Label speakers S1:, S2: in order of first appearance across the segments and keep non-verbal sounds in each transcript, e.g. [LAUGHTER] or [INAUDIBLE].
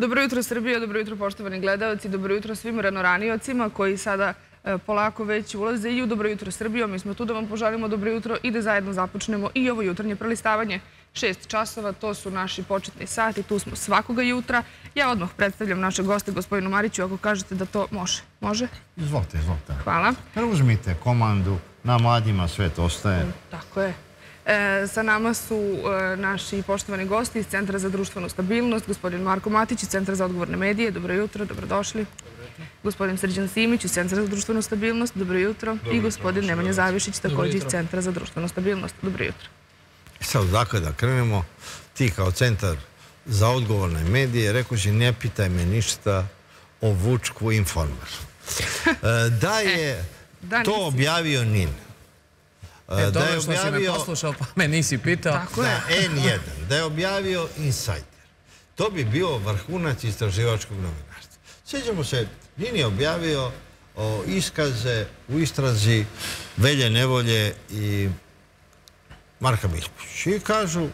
S1: Dobro jutro Srbija, dobro jutro poštovani gledalci, dobro jutro svim ranoraniocima koji sada e, polako već ulaze i u Dobro jutro Srbijo. Mi smo tu da vam poželimo dobro jutro i da zajedno započnemo i ovo jutarnje prelistavanje. Šest časova, to su naši početni sati, tu smo svakoga jutra. Ja odmah predstavljam naše goste, gospodinu Mariću, ako kažete da to može. Može?
S2: Izvolite, izvolite.
S1: Hvala.
S2: Preuzmite komandu, na mladima svet ostaje.
S1: Tako je. E, sa nama su e, naši poštovani gosti iz Centra za društvenu stabilnost, gospodin Marko Matić iz Centra za odgovorne medije. Dobro jutro, dobrodošli. Gospodin Srđan Simić iz Centra za društvenu stabilnost. Dobro jutro. I gospodin Nemanja Zavišić također iz Centra za društvenu stabilnost. Dobro jutro.
S2: Sad, dakle, da krenemo, ti kao Centar za odgovorne medije, rekao si, ne pitaj me ništa o Vučku informer. E, da [LAUGHS] je
S1: da
S2: to objavio NIN,
S3: E,
S2: da
S3: dobro
S2: je
S3: što si me
S2: objavio
S3: poslušao pa me nisi pitao.
S1: Tako je.
S2: na N1, da je objavio Insider, to bi bio vrhunac istraživačkog novinarstva. Sjećamo se, NIN je objavio o iskaze u istrazi Velje Nevolje i Marka Miljković. I kažu, e,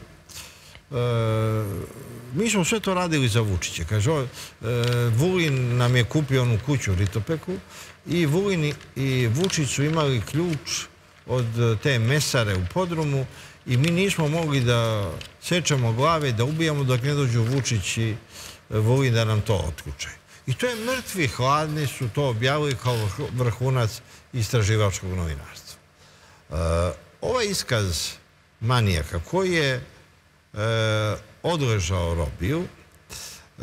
S2: mi smo sve to radili za Vučića. Kaže, e, Vulin nam je kupio onu kuću u Ritopeku i Vulin i Vučić su imali ključ od e, te mesare u podrumu i mi nismo mogli da sečemo glave, da ubijamo dok ne dođu Vučić i e, Vulin da nam to otkuče. I to je mrtvi hladni su to objavili kao vrh- vrhunac istraživačkog novinarstva. E, ovaj iskaz manijaka koji je e, odležao robiju e,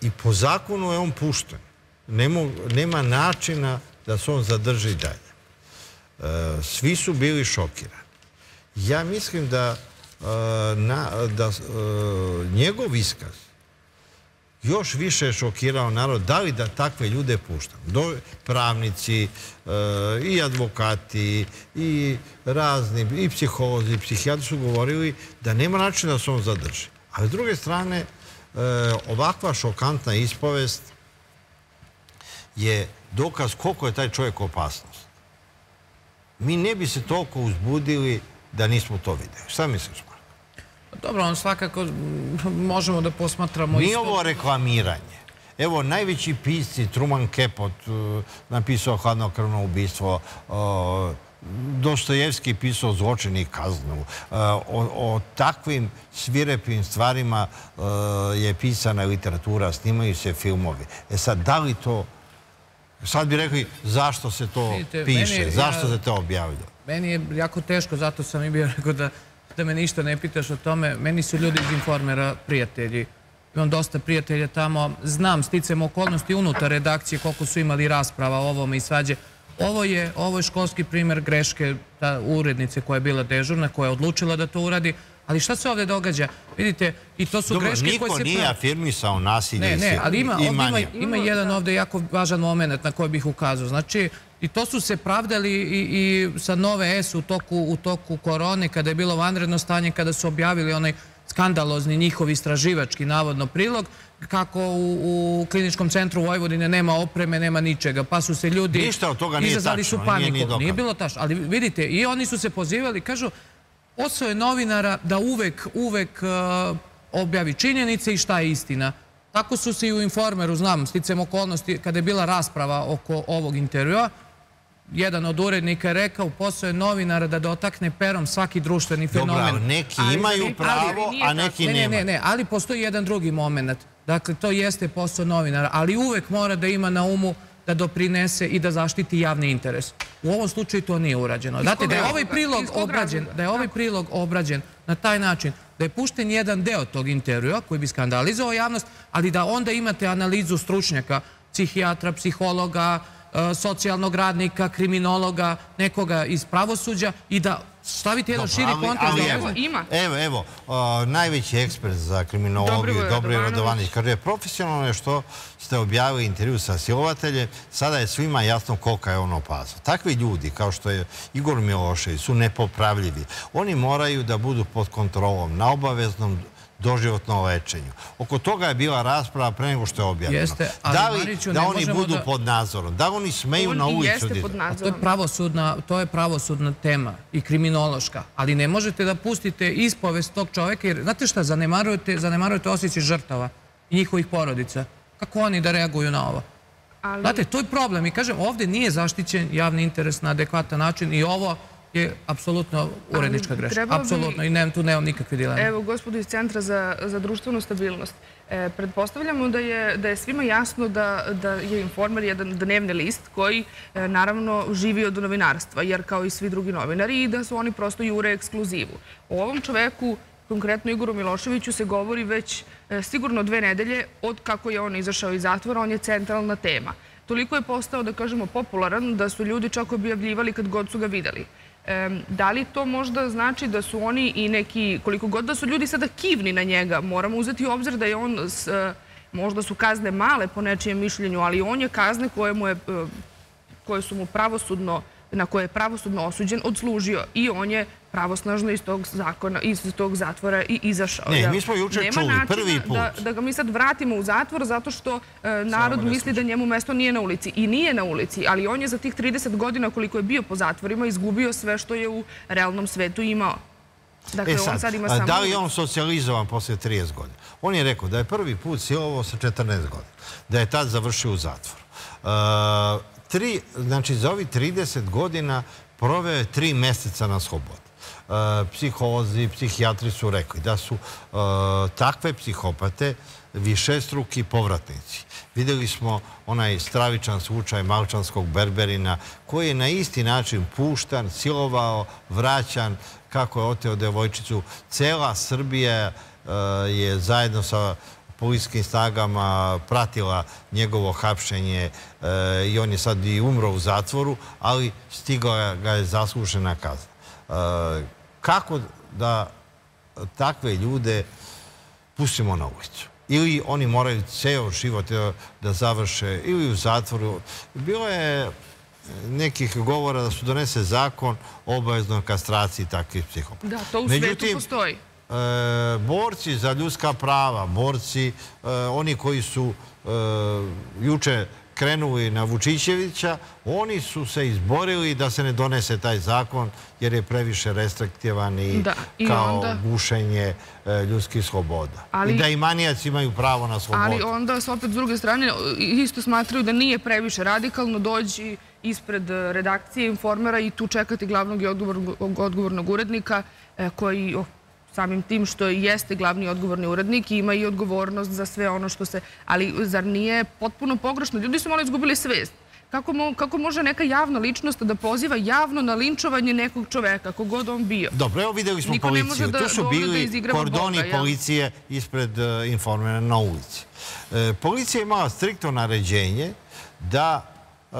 S2: i po zakonu je on pušten. Nemo- nema načina da se on zadrži dalje. Svi su bili šokirani. Ja mislim da, e, na, da e, njegov iskaz još više je šokirao narod. Da li da takve ljude puštam? Do, pravnici, e, i advokati, i razni, i psiholozi, i psihijatri su govorili da nema načina da se on zadrži. A s druge strane, ovakva šokantna ispovest je dokaz koliko je taj čovjek opasnost. Mi ne bi se toliko uzbudili da nismo to videli. Šta misliš, Marko?
S3: Dobro, on svakako možemo da posmatramo
S2: Nije
S3: isto.
S2: ovo reklamiranje. Evo, najveći pisci, Truman Capote, uh, napisao hladnokrvno ubistvo, uh, Dostojevski pisao zločin i kaznu. Uh, O, o takvim svirepim stvarima je pisana literatura, snimaju se filmovi. E sad, da li to... Sad bi rekli zašto se to
S3: Vidite,
S2: piše, zašto
S3: ja-
S2: se to objavlja.
S3: Meni je jako teško, zato sam i bio [LAUGHS] rekao da, da me ništa ne pitaš o tome. Meni su ljudi iz Informera prijatelji. Imam dosta prijatelja tamo. Znam, sticam okolnosti unutar redakcije koliko su imali rasprava o ovome i svađe. Ovo je, ovo je školski primjer greške ta urednice koja je bila dežurna, koja je odlučila da to uradi. Ali šta se ovdje događa? Vidite, i to su greške koje
S2: niko
S3: se...
S2: nije
S3: prave.
S2: afirmisao nasilje
S3: Ne,
S2: i
S3: ne,
S2: silu.
S3: ali ima, ima, ima jedan ovdje jako važan moment na koji bih ukazao. Znači, i to su se pravdali i, i sa Nove S u toku, u toku korone, kada je bilo vanredno stanje, kada su objavili onaj skandalozni njihov istraživački navodno prilog, kako u, u kliničkom centru Vojvodine nema opreme, nema ničega, pa su se ljudi...
S2: Ništa od toga nije
S3: izazvali
S2: tačno,
S3: su
S2: nije ni
S3: paniku.
S2: dokaz.
S3: Nije bilo tačno, ali vidite, i oni su se pozivali, kažu, posao je novinara da uvek, uvek uh, objavi činjenice i šta je istina. Tako su se i u Informeru, znam, sticam okolnosti, kada je bila rasprava oko ovog intervjua, jedan od urednika je rekao posao je novinara da dotakne perom svaki društveni
S2: Dobro,
S3: fenomen.
S2: ali neki
S1: Ali
S2: imaju pravo, a neki
S3: Ne, ne,
S2: nemaju.
S3: ne, ne, ali postoji jedan drugi moment. Dakle, to jeste posao novinara, ali uvek mora da ima na umu da doprinese i da zaštiti javni interes. U ovom slučaju to nije urađeno. Znate,
S1: kog
S3: da je ovaj prilog obrađen, da je ovaj prilog obrađen na taj način, da je pušten jedan deo tog intervjua koji bi skandalizovao javnost, ali da onda imate analizu stručnjaka, psihijatra, psihologa, e, socijalnog radnika, kriminologa, nekoga iz pravosuđa i da stavite jedan širi
S2: ali
S3: da
S2: evo,
S1: Ima.
S2: Evo, evo, najveći ekspert za kriminologiju, Dobri. Radovanić, kaže, profesionalno je što ste objavili intervju sa silovateljem, sada je svima jasno kolika je on opasno. Takvi ljudi, kao što je Igor Milošević, su nepopravljivi. Oni moraju da budu pod kontrolom, na obaveznom doživotnom lečenju. Oko toga je bila rasprava pre nego što je objavljeno.
S3: Jeste, ali,
S2: da li
S3: Mariću,
S2: da oni budu
S3: da-
S2: pod nadzorom? Da li oni smeju na
S1: On i
S2: ulicu? da?
S3: To je pravosudna, to je pravosudna tema i kriminološka, ali ne možete da pustite ispovest tog čoveka, jer znate šta, zanemarujete, zanemarujete osjećaj žrtava. i njihovih porodica. Kako oni da reaguju na ovo?
S1: Ali-
S3: Znate, to je problem. I kažem, ovde nije zaštićen javni interes na adekvatan način i ovo je apsolutno urednička greška. Apsolutno. I nemam, tu nemam nikakve dileme.
S1: Evo, gospodu iz Centra za, za društvenu stabilnost. E, pretpostavljamo da je, da je svima jasno da, da je Informer jedan dnevni list koji, e, naravno, živi od novinarstva, jer kao i svi drugi novinari, i da su oni prosto jure ekskluzivu. O ovom čoveku, konkretno Igoru Miloševiću, se govori već e, sigurno dve nedelje od kako je on izašao iz zatvora, on je centralna tema. Toliko je postao, da kažemo, popularan da su ljudi čak objavljivali kad god su ga videli. Da li to možda znači da su oni i neki, koliko god da su ljudi sada kivni na njega, moramo uzeti u obzir da je on, e, možda su kazne male po nečijem mišljenju, ali on je kazne koje, mu je, e, koje su mu pravosudno, na koje je pravosudno osuđen, odslužio i on je pravosnažno iz tog zakona, iz tog zatvora i izašao.
S2: Ne, mi smo juče čuli, prvi
S1: Da,
S2: put.
S1: da ga mi sad vratimo u zatvor zato što e, narod misli da njemu mesto nije na ulici. I nije na ulici, ali on je za tih 30 godina koliko je bio po zatvorima izgubio sve što je u realnom svetu imao. Dakle,
S2: E
S1: on
S2: sad,
S1: sad ima
S2: a
S1: samo...
S2: da li je on socijalizovan posle 30 godina? On je rekao da je prvi put silovao sa 14 godina, da je tad završio u zatvoru. E, tri, znači, za ovih 30 godina proveo je tri meseca na slobodi. E, psiholozi, psihijatri su rekli da su e, takve psihopate višestruki povratnici. Videli smo onaj stravičan slučaj Malčanskog berberina koji je na isti način puštan, silovao, vraćan, kako je oteo devojčicu. Cela Srbija e, je zajedno sa policijskim snagama pratila njegovo hapšenje e, i on je sad i umro u zatvoru, ali stigla ga je zaslužena kazna. E, kako da takve ljude pustimo na ulicu? Ili oni moraju ceo život e, da završe ili u zatvoru. Bilo je nekih govora da su donese zakon o obaveznoj kastraciji takvih psihopata.
S1: Da, to u svetu postoji.
S2: E, borci za ljudska prava, borci, e, oni koji su e, juče krenuli na Vučićevića, oni su se izborili da se ne donese taj zakon jer je previše restriktivan i,
S1: Da, i
S2: kao
S1: onda-
S2: gušenje e, ljudskih sloboda.
S1: Ali-
S2: I da i manijaci imaju pravo na slobodu.
S1: Ali onda se opet s druge strane isto smatraju da nije previše radikalno doći ispred redakcije informera i tu čekati glavnog i odgovornog, odgovornog urednika e, koji samim tim što jeste glavni odgovorni urednik ima i odgovornost za sve ono što se... Ali zar nije potpuno pogrešno? Ljudi su malo izgubili svest. Kako, mo, kako može neka javna ličnost da poziva javno na linčovanje nekog čoveka, kogod on bio?
S2: Dobro, evo videli smo
S1: Niko
S2: policiju.
S1: da-
S2: to su
S1: da da
S2: bili
S1: izigrava
S2: kordoni
S1: Boga,
S2: policije ispred uh, informera na ulici. E, policija je imala striktno naređenje da e,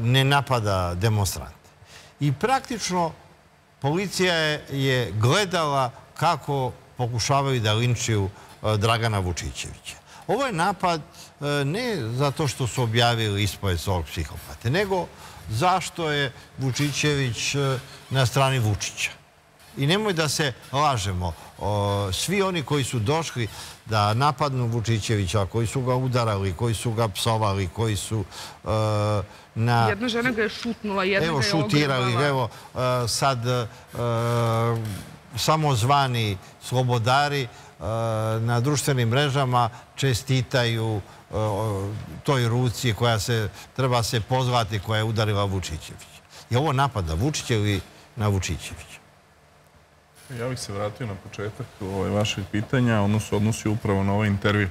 S2: ne napada demonstrante. I praktično policija je, je gledala kako pokušavaju da linčuju e, Dragana Vučićevića. Ovo je napad e, ne zato što su objavili ispovest ovog psihopate, nego zašto je Vučićević e, na strani Vučića. I nemoj da se lažemo. Svi oni koji su došli da napadnu Vučićevića, koji su ga udarali, koji su ga psovali, koji su na...
S1: Jedna žena ga je šutnula, jedna
S2: Evo
S1: ga je
S2: šutirali,
S1: ogrebala.
S2: evo e, sad e, samozvani slobodari e, na društvenim mrežama čestitaju e, toj ruci koja se treba se pozvati koja je udarila Vučićević. Je ovo napad na Vučića ili na Vučićevića?
S4: Ja bih se vratio na početak ovaj, vašeg pitanja, ono se upravo na ovaj intervju.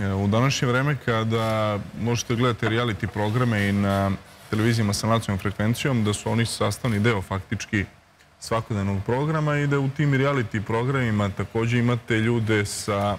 S4: E, U današnje vreme kada možete gledati reality programe i na televizijama sa nacionalnom frekvencijom, da su oni sastavni deo faktički svakodnevnog programa i da u tim reality programima. Takođe imate ljude sa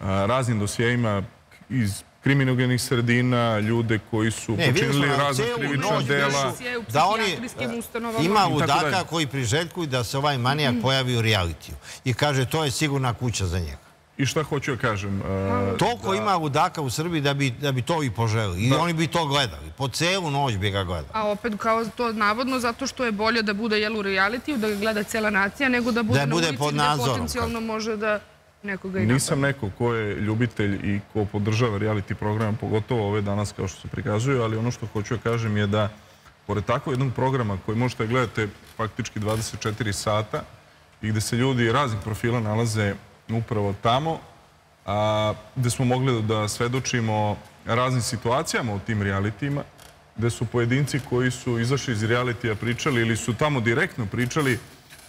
S4: raznim dosijejima iz kriminogenih sredina, ljude koji su
S2: Ne,
S4: počinili razna
S2: celu
S4: krivična dela.
S2: da oni e, ima ludaka koji priželjkuju da se ovaj manijak pojavi u realitiju. I kaže to je sigurna kuća za njega.
S4: I šta hoću da kažem? e,
S2: Toliko ima ludaka u Srbiji da bi, da bi to i poželili. I oni bi to gledali. Po celu noć bi ga gledali.
S1: A opet kao to navodno zato što je bolje da bude jel u realitiju, da ga gleda cela nacija, nego da bude,
S2: Da
S1: na
S2: bude
S1: ulici
S2: pod
S1: gde potencijalno može da nekoga i
S4: Nisam neko ko je ljubitelj i ko podržava reality program, pogotovo ove danas kao što se prikazuju, ali ono što hoću da kažem je da pored takvog jednog programa koji možete da gledate faktički 24 sata i gde se ljudi raznih profila nalaze upravo tamo, a, gde smo mogli da svedočimo raznim situacijama u tim realitima, gde su pojedinci koji su izašli iz realitija pričali ili su tamo direktno pričali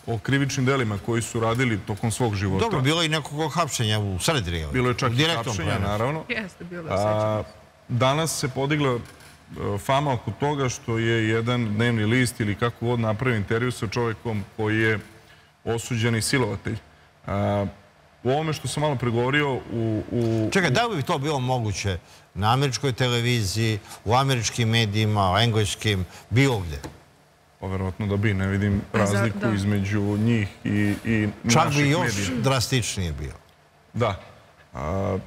S4: o krivičnim delima koji su radili tokom svog života.
S2: Dobro, bilo je i nekog hapšenja u sred reality.
S4: Bilo je čak i hapšenja, naravno.
S1: Jeste, bilo je sećam.
S4: danas se podigla e, fama oko toga što je jedan dnevni list ili kako god napravio intervju sa čovekom koji je osuđeni silovatelj. A, u ovome što sam malo pregovorio u... u
S2: Čekaj, da li bi to bilo moguće na američkoj televiziji, u američkim medijima, u engleskim, bilo gde?
S4: Pa verovatno da bi, ne vidim
S1: za-
S4: razliku
S1: da.
S4: između njih i, i
S2: Čak
S4: naših
S2: bi još
S4: medija.
S2: drastičnije bilo.
S4: Da. A,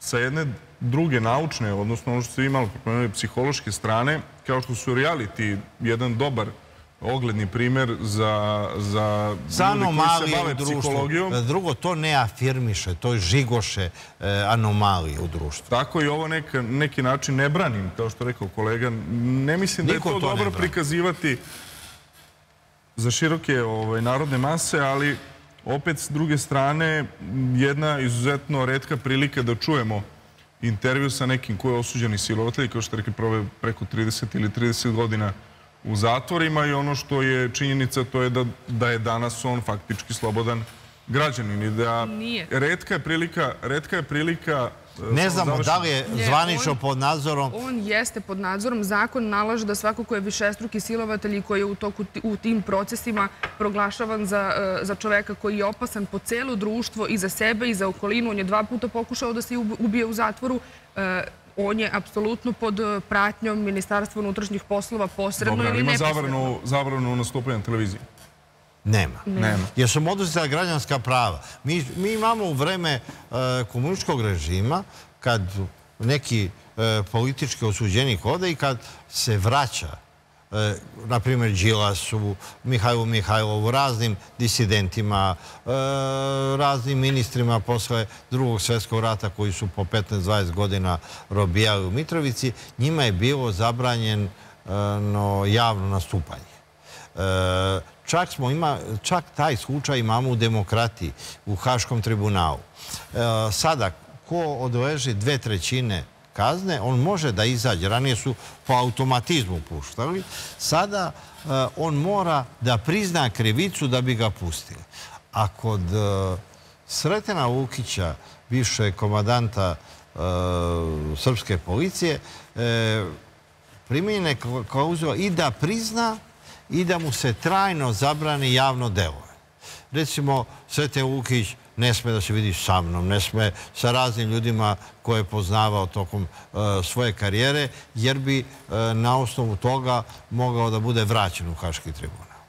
S4: sa jedne druge naučne, odnosno ono što ste vi malo pripomenuli, psihološke strane, kao što su reality jedan dobar ogledni primer za, za ljudi koji se
S2: anomalije
S4: bave psihologijom.
S2: Drugo, to ne afirmiše, to žigoše e, anomalije u društvu.
S4: Tako i ovo neka, neki način ne branim, kao što rekao kolega. Ne mislim da je
S2: Niko
S4: to,
S2: to
S4: dobro prikazivati za široke ovaj, narodne mase, ali opet s druge strane jedna izuzetno redka prilika da čujemo intervju sa nekim ko je osuđeni silovatelj, kao što rekli prove preko 30 ili 30 godina u zatvorima i ono što je činjenica to je da, da je danas on faktički slobodan građanin i da
S1: Nije.
S4: redka je prilika, redka je prilika e,
S2: Ne znamo da li je zvanično pod nadzorom.
S1: On jeste pod nadzorom. Zakon nalaže da svako ko je višestruki silovatelj i koji je u, toku, u tim procesima proglašavan za, e, za čoveka koji je opasan po celo društvo i za sebe i za okolinu. On je dva puta pokušao da se ub- ubije u zatvoru. On je apsolutno pod e, pratnjom Ministarstva unutrašnjih poslova posredno
S4: Dobro, ali
S1: ili
S4: ima
S1: neposredno.
S4: zabranu, nastupanja na televiziji.
S2: Nema.
S4: Nema.
S2: Jer su oduzeta građanska prava. Mi, mi imamo u vreme e, komunističkog režima, kad neki e, politički osuđenik ode i kad se vraća e, na primjer Đilasu, Mihajlu Mihajlovu, raznim disidentima, e, raznim ministrima posle drugog svjetskog rata koji su po 15-20 godina robijali u Mitrovici, njima je bilo zabranjeno javno nastupanje. E, čak, smo ima, čak taj slučaj imamo u demokratiji, u Haškom tribunalu. E, sada, ko odleži dve trećine kazne, on može da izađe. Ranije su po automatizmu puštali. Sada e, on mora da prizna krivicu da bi ga pustili. A kod e, Sretena Lukića, bivšeg komadanta e, srpske policije, e, kla- klauzula i da prizna i da mu se trajno zabrani javno delo. Recimo, Svete Lukić ne sme da se vidi sa mnom, ne sme sa raznim ljudima koje je poznavao tokom e, svoje karijere, jer bi e, na osnovu toga mogao da bude vraćen u Haški tribunal.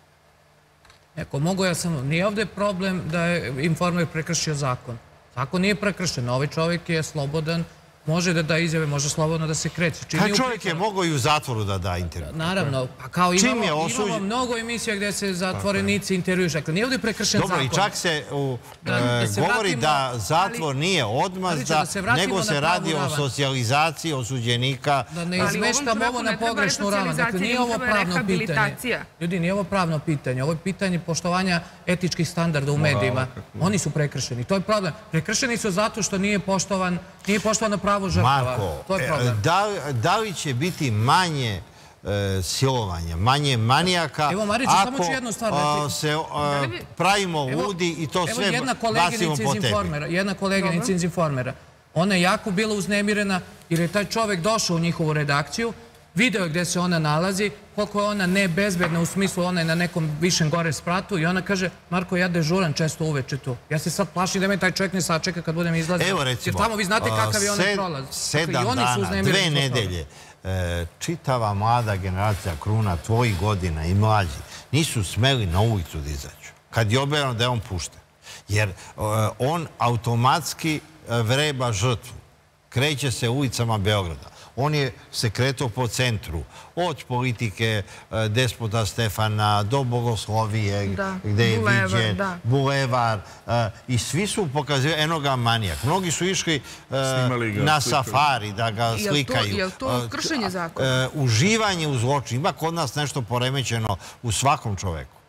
S3: Eko, mogu ja samo, nije ovde problem da je informer prekršio zakon. Zakon nije prekršen, ovaj čovjek je slobodan, može da da izjave, može slobodno da se kreće. Čim
S2: Taj
S3: u
S2: čovjek je mogao i u zatvoru da da intervju.
S3: Naravno, pa kao
S2: Čim
S3: imamo,
S2: je osuđen-
S3: imamo mnogo emisija gdje se zatvorenici intervjušu. Dakle, nije ovdje prekršen
S2: Dobro,
S3: zakon.
S2: i čak se u,
S3: Da-
S2: e,
S3: da se
S2: govori
S3: vratimo-
S2: da zatvor
S3: ali-
S2: nije odmazda,
S3: da se
S2: nego se radi o socijalizaciji osuđenika.
S3: Da ne izmeštam ovo na pogrešnu ravan. Dakle, nije ovo pravno pitanje. Ljudi, nije ovo pravno pitanje. Ovo je pitanje poštovanja etičkih standarda u medijima. Oni su prekršeni. To je problem. Prekršeni su zato što nije poštovan, nije poštovano pravo žrtava.
S2: Marko,
S3: To je
S2: e,
S3: problem.
S2: da, li- da li će biti manje e, silovanja, manje manijaka
S3: Evo, Mariću, samo
S2: ako
S3: ću jednu stvar da
S2: a,
S3: ti-
S2: se a,
S1: bi-
S2: pravimo ludi i to sve
S3: koleginica
S2: po tebi?
S3: jedna koleginica iz informera. Ona je jako bila uznemirena jer je taj čovjek došao u njihovu redakciju, video je gdje se ona nalazi, koliko je ona nebezbedna u smislu ona je na nekom višem gore spratu i ona kaže, Marko, ja dežuram često uveče tu. Ja se sad plašim da me taj čovjek ne sačeka kad budem izlazio.
S2: Evo recimo,
S3: Jer tamo vi znate kakav je onaj
S2: sed-
S3: prolaz. Dakle,
S2: Sedam
S3: su
S2: dana, dve nedelje, e, čitava mlada generacija kruna, tvojih godina i mlađi, nisu smeli na ulicu da izađu. Kad je objavljeno da je on pušten. Jer e, on automatski e, vreba žrtvu. Kreće se ulicama Beograda. On je se kretao po centru. Od politike e, despota Stefana do Bogoslovije,
S1: Da,
S2: gde je
S1: Bulevar,
S2: viđen,
S1: da.
S2: bulevar e, i svi su pokazivali eno ga manijak. Mnogi su išli e,
S4: ga,
S2: na
S4: slikali.
S2: safari da ga
S1: Jel to-
S2: slikaju.
S1: jel to
S2: E,
S1: kršenje zakona?
S2: uživanje u zločinu. Ima kod nas nešto poremećeno u svakom čoveku.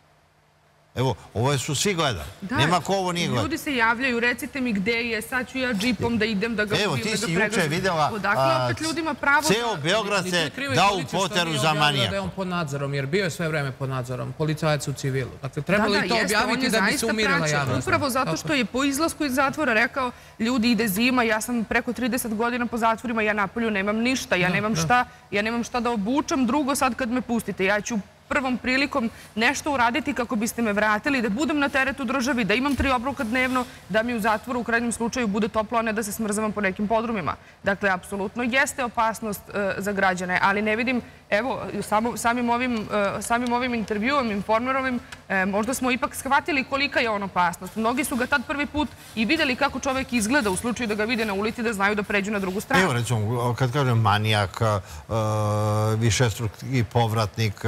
S2: Evo, ovo su svi gledali.
S1: Da,
S2: Nema ko ovo nije gledao.
S1: Ljudi se javljaju, recite mi gde je, sad ću ja džipom da idem da ga
S2: Evo, ti
S1: da
S2: si juče videla...
S1: Odakle opet ljudima pravo...
S2: Ceo
S1: da-
S2: Beograd se dao u poteru za
S3: objavila Da je on pod nadzorom, jer bio je sve vreme pod nadzorom. Policajac u civilu. Dakle,
S1: Da,
S3: trebalo
S1: da,
S3: i to
S1: jeste,
S3: objaviti da bi se umirila javnost.
S1: Upravo zato što je po izlasku iz zatvora rekao ljudi ide zima, ja sam preko 30 godina po zatvorima, ja napolju nemam ništa, ja nemam šta, ja nemam šta da obučem, drugo sad kad me pustite, ja ću prvom prilikom nešto uraditi kako biste me vratili, da budem na teretu državi, da imam tri obroka dnevno, da mi u zatvoru u krajnjem slučaju bude toplo, a ne da se smrzavam po nekim podrumima. Dakle, apsolutno jeste opasnost e, za građane, ali ne vidim, evo, samo, samim, ovim, e, samim ovim intervjuom, informerovim, e, možda smo ipak shvatili kolika je on opasnost. Mnogi su ga tad prvi put i videli kako čovek izgleda u slučaju da ga vide na ulici, da znaju da pređu na drugu stranu.
S2: Evo recimo, kad kažem manijak, višestruki povratnik,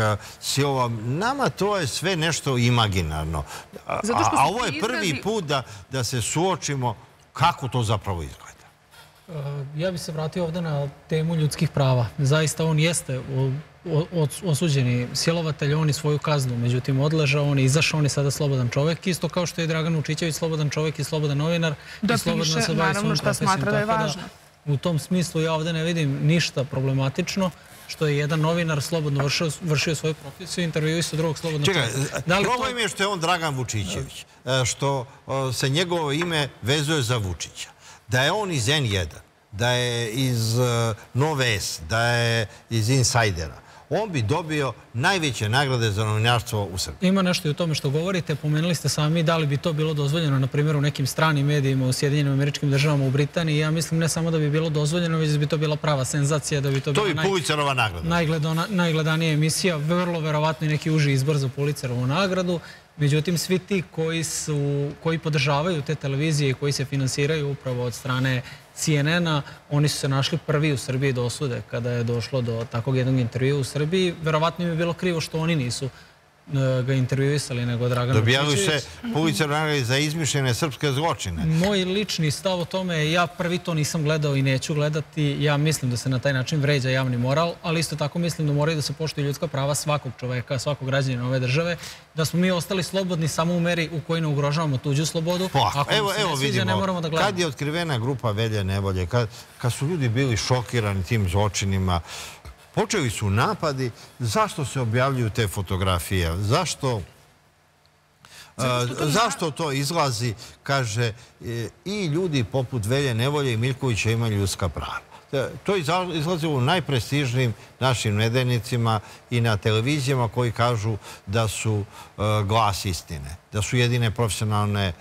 S2: uh, silova, nama to je sve nešto imaginarno. A, ovo je prvi put da, da se suočimo kako to zapravo izgleda.
S5: Uh, Ja bih se vratio ovde na temu ljudskih prava. Zaista on jeste osuđeni silovatelj, on je svoju kaznu, međutim odležao, on je izašao, on je sada slobodan čovek, isto kao što je Dragan Vučićević slobodan čovek i slobodan novinar
S1: Da
S5: i slobodno
S1: piše,
S5: se bavi
S1: naravno,
S5: svojom profesijom.
S1: smatra da važno.
S5: U tom smislu ja ovde ne vidim ništa problematično što je jedan novinar slobodno vršio, vršio svoju profesiju i intervjuisao drugog slobodnog
S2: Čekaj.
S5: Da li to-
S2: problem je što je on Dragan Vučićević, e, što e, se njegovo ime vezuje za Vučića. Da je on iz N1, da je iz e, Nove S, da je iz Insajdera, on bi dobio najveće nagrade za novinarstvo u Srbiji.
S5: Ima nešto i u tome što govorite. Pomenuli ste sami da li bi to bilo dozvoljeno, na primjer, u nekim stranim medijima u Sjedinjenim američkim državama u Britaniji. Ja mislim ne samo da bi bilo dozvoljeno, već da bi to bila prava senzacija, da bi to,
S2: To
S5: bila
S2: bi
S5: naj,
S2: Pulicerova nagrada.
S5: najgledona, najgledanija emisija, vrlo verovatno i neki uži izbor za Pulicerovu nagradu. Međutim, svi ti koji, su, koji podržavaju te televizije i koji se finansiraju upravo od strane CNN-a, oni su se našli prvi u Srbiji do osude kada je došlo do takvog jednog intervjua u Srbiji. Verovatno im je bilo krivo što oni nisu ga intervjuisali nego Dragan
S2: Dobijali se Pulicerova nagrade za izmišljene srpske zločine.
S5: Moj lični stav o tome je ja prvi to nisam gledao i neću gledati. Ja mislim da se na taj način vređa javni moral, ali isto tako mislim da moraju da se poštuju ljudska prava svakog čoveka, svakog građanina ove države, da smo mi ostali slobodni samo u meri u kojoj ne ugrožavamo tuđu slobodu.
S2: Polako.
S5: Ako nam
S2: Evo, evo
S5: sviđa,
S2: vidimo,
S5: ne moramo da gledamo.
S2: kad je otkrivena grupa Velje Nevolje, kad, kad su ljudi bili šokirani tim zločinima, počeli su napadi, zašto se objavljuju te fotografije, zašto... a, zašto to izlazi, kaže, e, i ljudi poput Velje Nevolje i Miljkovića imaju ljudska prava. E, To izlazi u najprestižnijim našim nedeljnicima i na televizijama koji kažu da su e, glas istine, da su jedine profesionalne e,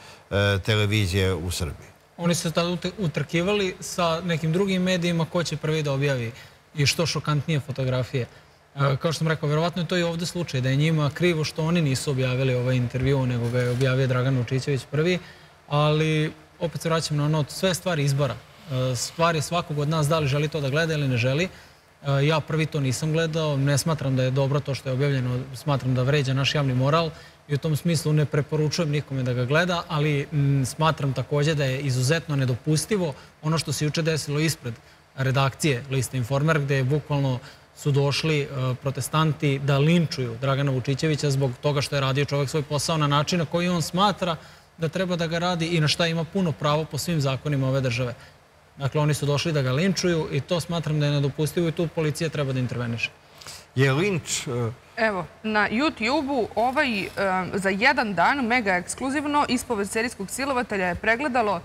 S2: televizije u Srbiji.
S5: Oni su se tada utrkivali sa nekim drugim medijima ko će prvi da objavi i što šokantnije fotografije. E, Kao što sam rekao, verovatno je to i ovde slučaj, da je njima krivo što oni nisu objavili ovaj intervju, nego ga je objavio Dragan Vučićević prvi, ali opet se vraćam na ono, sve je stvar izbora. E, Stvar je svakog od nas da li želi to da gleda ili ne želi. E, Ja prvi to nisam gledao, ne smatram da je dobro to što je objavljeno, smatram da vređa naš javni moral i u tom smislu ne preporučujem nikome da ga gleda, ali smatram takođe da je izuzetno nedopustivo ono što se juče desilo ispred redakcije Lista Informer, gde je bukvalno su došli e, protestanti da linčuju Dragana Vučićevića zbog toga što je radio čovek svoj posao na način na koji on smatra da treba da ga radi i na šta ima puno pravo po svim zakonima ove države. Dakle, oni su došli da ga linčuju i to smatram da je nedopustivo i tu policija treba da interveniše.
S2: Je linč... e,
S1: Evo, na YouTube-u ovaj em, za jedan dan, mega ekskluzivno, ispoved serijskog silovatelja je pregledalo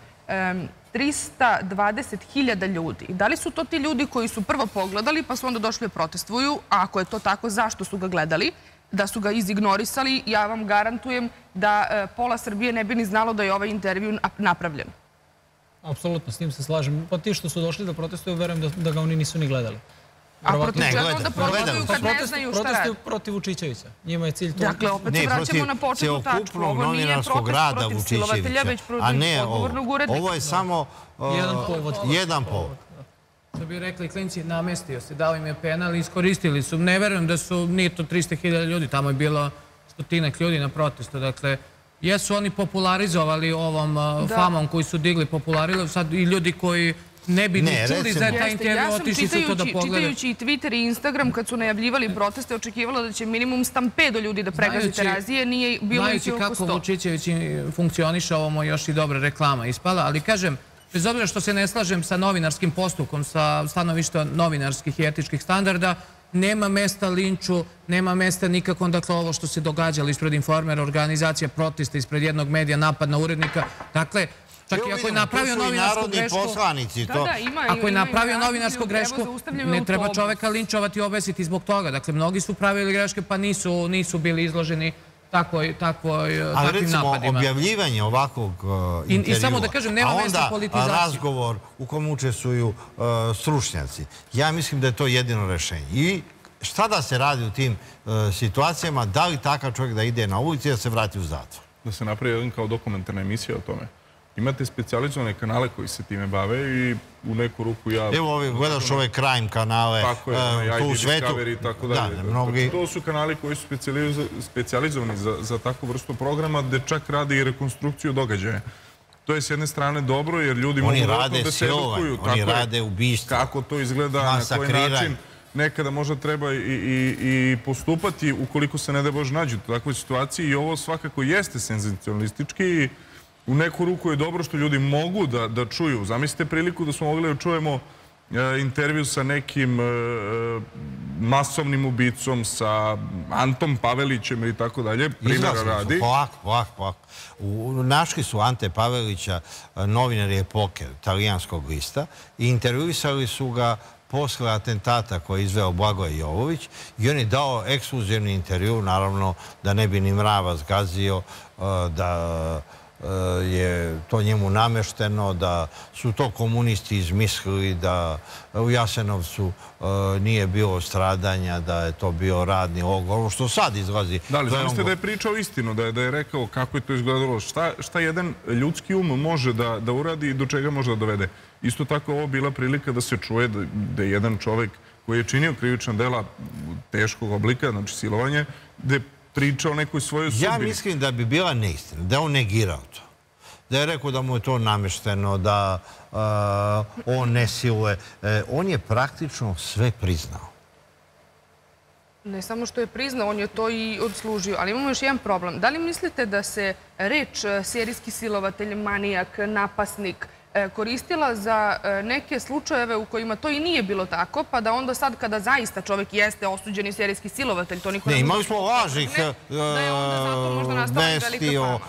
S1: 320.000 ljudi. Da li su to ti ljudi koji su prvo pogledali pa su onda došli da protestuju? A ako je to tako, zašto su ga gledali? Da su ga izignorisali, ja vam garantujem da e, pola Srbije ne bi ni znalo da je ovaj intervju nap- napravljen.
S5: Apsolutno, s tim se slažem. Pa ti što su došli da protestuju, verujem da, da ga oni nisu ni gledali.
S1: A
S5: Verovatno-
S1: protiv
S2: Ne,
S1: čega
S2: gledam,
S1: onda protestuju kad ne znaju šta rade?
S5: protiv Vučićevića. Njima je cilj to.
S1: Dakle, opet se vraćamo na početnu tačku. Ovo nije protest protiv silovatelja, već protiv
S2: a ne ovo.
S1: odgovornog urednika.
S2: Ovo je samo
S5: Jedan povod.
S2: Jedan povod.
S3: Što bi rekli klinci, namestio se, dao im je penal i iskoristili su. Ne verujem da su, nije to 300.000 ljudi, tamo je bilo stotinak ljudi na protestu. Dakle, jesu oni popularizovali ovom uh, famom koji su digli popularizovali, sad i ljudi koji ne bi ni
S2: Ne,
S3: čuli
S2: recimo-
S3: za taj intervju,
S1: ja
S3: otišli su to da pogledaju.
S1: čitajući i Twitter i Instagram kad su najavljivali proteste, očekivala da će minimum stampedo ljudi da pregazi Terazije, nije bilo
S3: Znajući kako
S1: 100.
S3: Vučićević funkcioniše, ovo mu je još i dobra reklama ispala, ali kažem, bez obzira što se ne slažem sa novinarskim postupkom, sa stanovišta novinarskih i etičkih standarda, nema mesta linču, nema mesta nikakvom, dakle, ovo što se događalo ispred informera, organizacija protesta ispred jednog medija, napad na urednika. Dakle, čak i ako je napravio novinarsku grešku...
S2: poslanici.
S1: Da,
S2: to...
S1: da, ima,
S3: Ako je napravio novinarsku grešku, ne treba čoveka linčovati i obesiti zbog toga. Dakle, mnogi su pravili greške pa nisu, nisu bili izloženi takvoj, takvoj,
S2: Ali
S3: takvim
S2: recimo
S3: napadima.
S2: objavljivanje ovakvog uh,
S3: I- i
S2: intervjua,
S3: samo da kažem, nema
S2: a
S3: mesta
S2: onda
S3: politizaciji.
S2: razgovor u kom učestvuju uh, stručnjaci. Ja mislim da je to jedino rešenje. I šta da se radi u tim uh, situacijama, da li takav čovjek da ide na ulici i da se vrati u zatvor?
S4: da se napravi jedan kao dokumentarna emisija o tome. Imate specijalizovane kanale koji se time bave i u neku ruku ja...
S2: Evo ovi, gledaš ove crime kanale
S4: Tako je,
S2: uh,
S4: onaj
S2: tu u svetu.
S4: Discovery i tako
S2: Da,
S4: dalje.
S2: mnogi...
S4: To su kanali koji su specijalizo- specijalizovani za, za takvu vrstu programa, gde čak rade i rekonstrukciju događaja. To je s jedne strane dobro, jer ljudi
S2: Oni
S4: mogu
S2: rade
S4: da se edukuju.
S2: oni
S4: tako
S2: rade ubistva.
S4: Kako to izgleda, na koji način. Nekada možda treba i, i, i postupati ukoliko se ne da Bož nađu u takvoj situaciji i ovo svakako jeste senzacionalistički i u neku ruku je dobro što ljudi mogu da, da čuju. Zamislite priliku da smo mogli da čujemo e, intervju sa nekim e, e, masovnim ubicom, sa Antom Pavelićem ili tako dalje, primjera radi.
S2: Polako, polako. U, našli su Ante Pavelića, novinar je poker, talijanskog lista, i intervjuisali su ga posle atentata koji je izveo Blagoje Jovović i on je dao ekskluzivni intervju, naravno da ne bi ni mrava zgazio, da je to njemu namešteno, da su to komunisti izmislili, da u Jasenovcu e, nije bilo stradanja, da je to bio radni logor, ovo što sad izlazi.
S4: Da li
S2: go-
S4: da je pričao istinu, da je, da je rekao kako je to izgledalo, šta, šta jedan ljudski um može da, da uradi i do čega može da dovede. Isto tako ovo bila prilika da se čuje da, da je jedan čovek koji je činio krivična dela teškog oblika, znači silovanje, da je pričao o nekoj svojoj sudbini.
S2: Ja mislim da bi bila neistina, da je on negirao to. Da je rekao da mu je to namešteno, da uh, on ne siluje. E, on je praktično sve priznao.
S1: Ne samo što je priznao, on je to i odslužio. Ali imamo još jedan problem. Da li mislite da se reč e, serijski silovatelj, manijak, napasnik koristila za e, neke slučajeve u kojima to i nije bilo tako, pa da onda sad kada zaista čovek jeste osuđeni serijski silovatelj, to niko
S2: Ne,
S1: može
S2: imali smo lažih
S1: Ne, da je onda zato možda nastala i
S2: vesti o...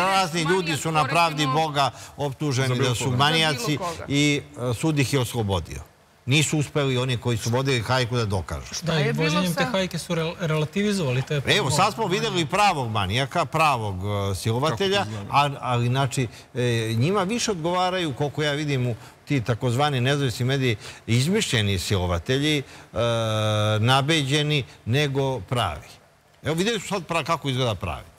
S2: razni ljudi su na pravdi Boga optuženi da su manijaci i e, sud ih je oslobodio. Nisu uspeli oni koji su vodili hajku da dokažu.
S5: Da,
S1: je
S5: i
S1: bilo
S5: vođenjem te
S1: sa-
S5: hajke su rel- relativizovali te
S2: Evo, sad smo videli pravog manijaka, pravog uh, silovatelja, a- ali znači e, njima više odgovaraju, koliko ja vidim u ti takozvani nezavisni mediji, izmišljeni silovatelji, e, nabeđeni, nego pravi. Evo, vidjeli smo sad pra- kako izgleda pravi.